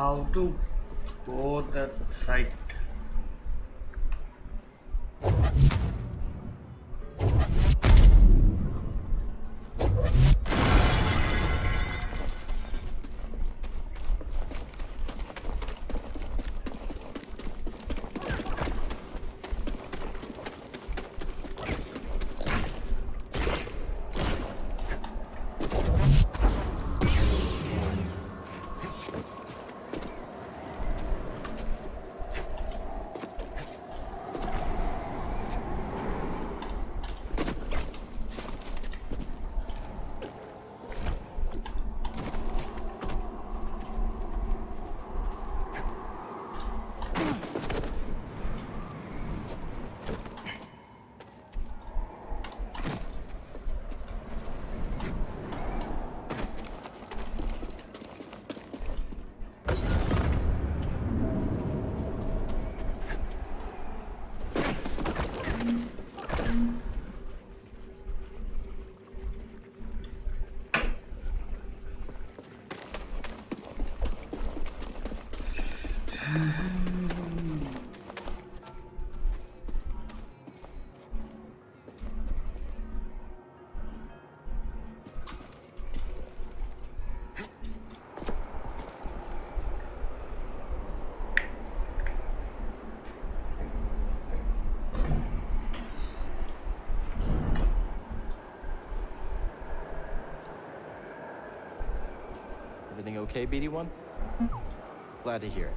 How to go that site? Everything okay, BD1? Glad to hear it.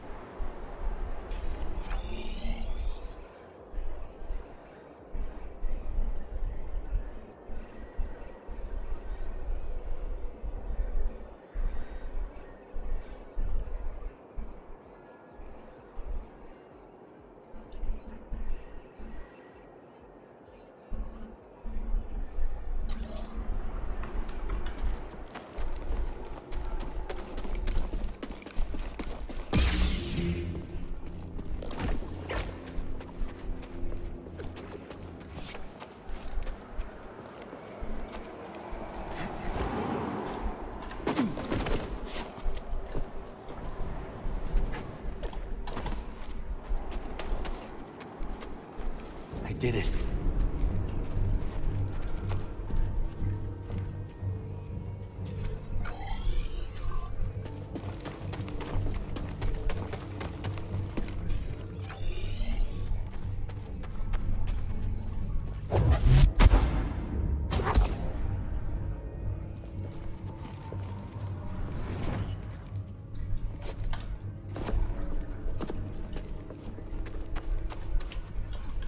I did it.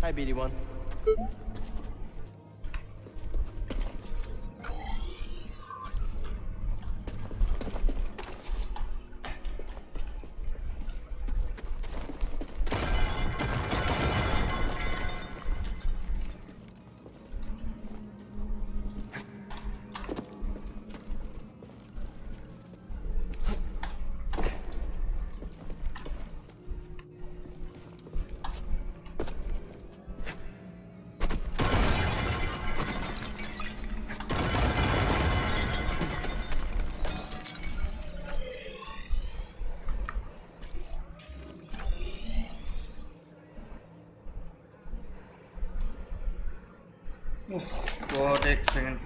Hi, BD1. fixing.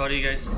Sorry guys,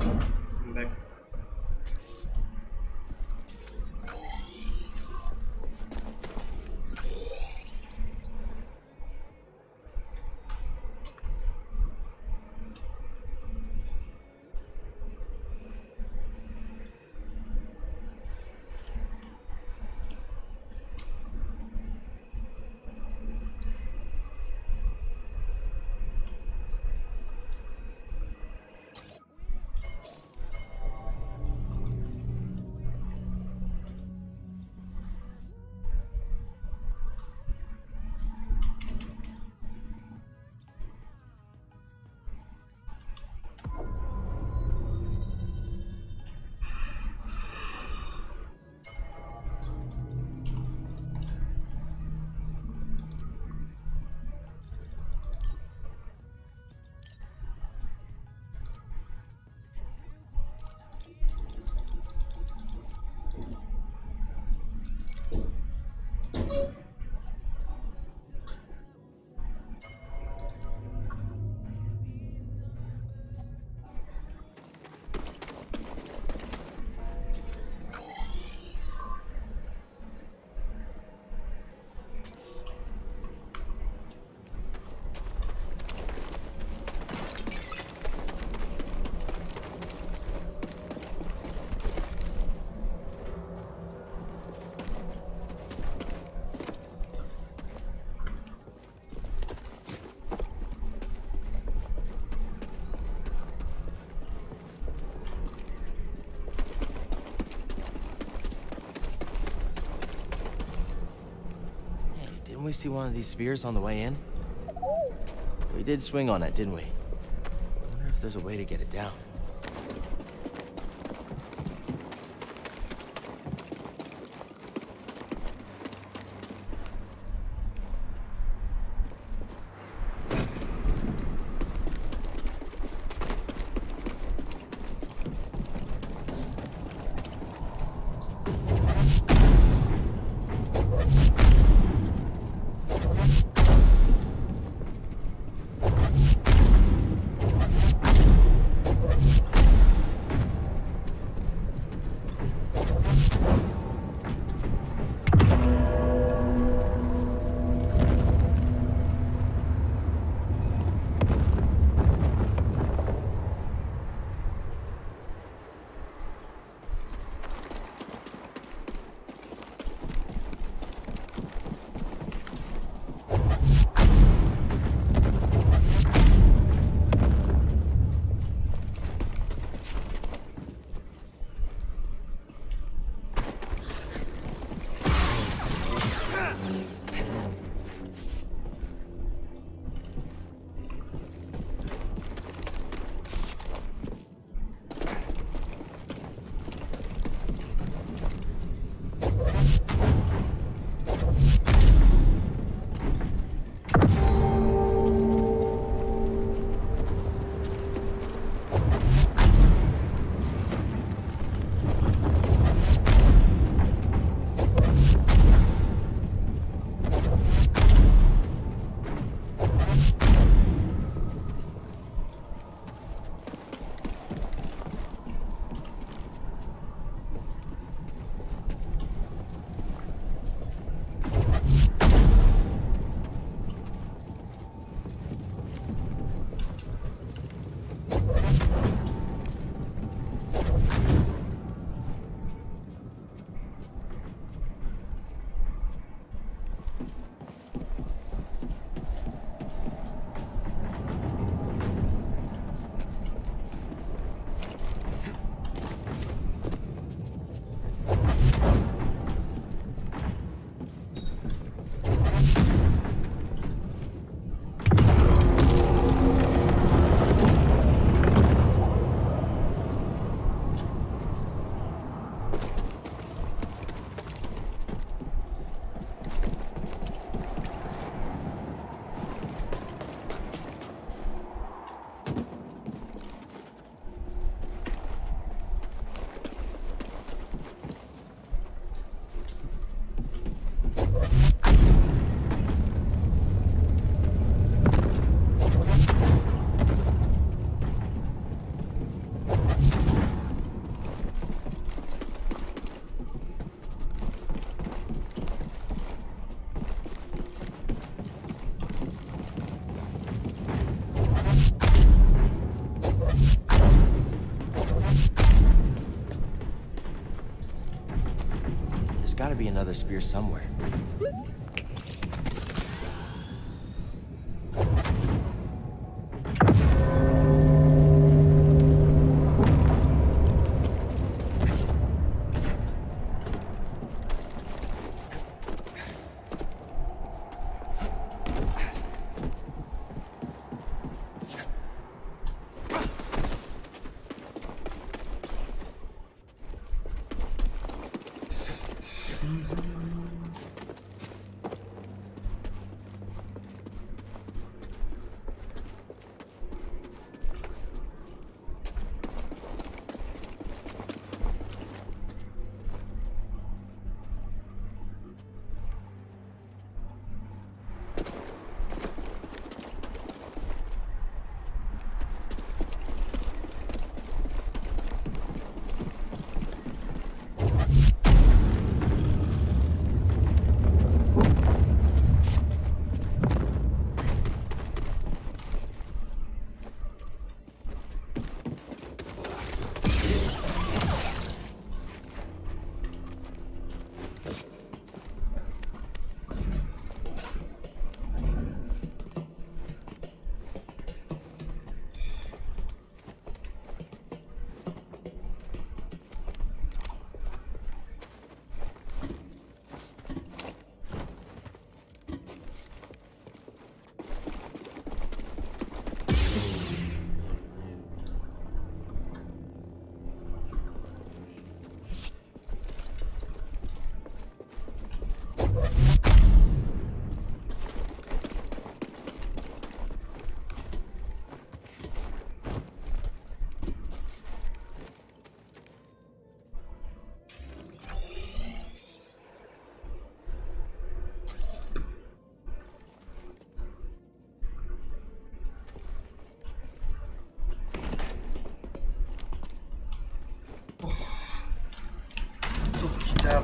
didn't we see one of these spheres on the way in? We did swing on it, didn't we? I wonder if there's a way to get it down. Be another spear somewhere.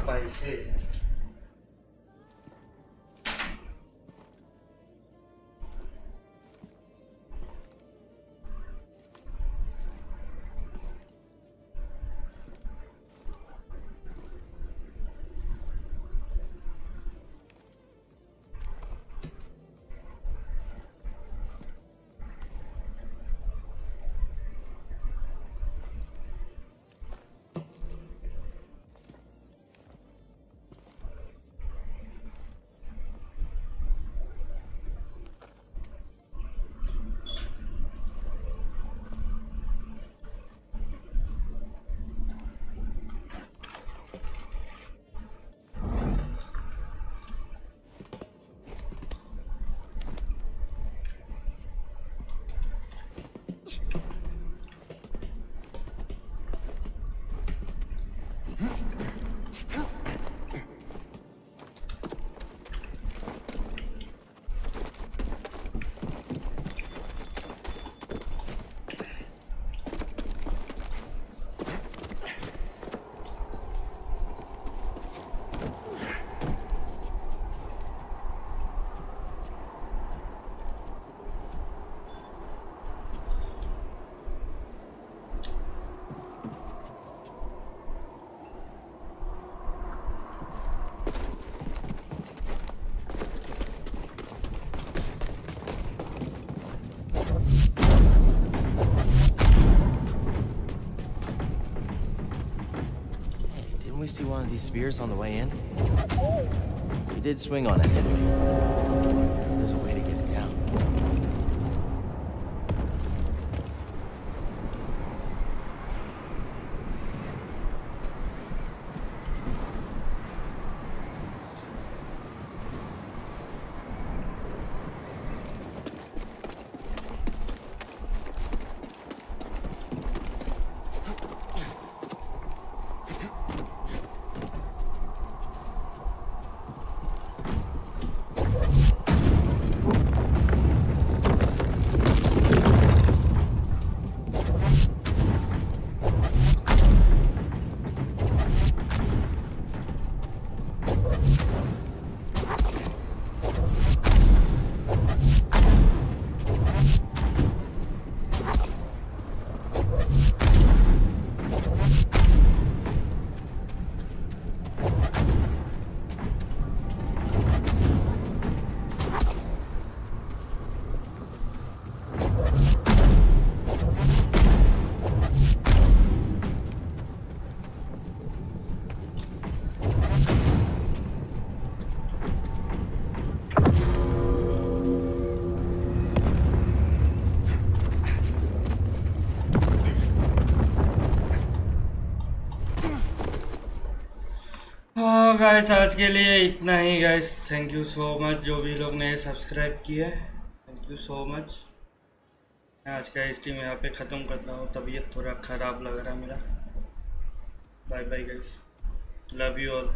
关系 see one of these spears on the way in? We did swing on it, didn't we? Guys आज के लिए इतना ही guys thank you so much जो भी लोग ने subscribe किया thank you so much मैं आज का स्ट्रीम यहाँ पे ख़त्म करता हूँ. तबीयत थोड़ा ख़राब लग रहा है मेरा. Bye bye guys love you all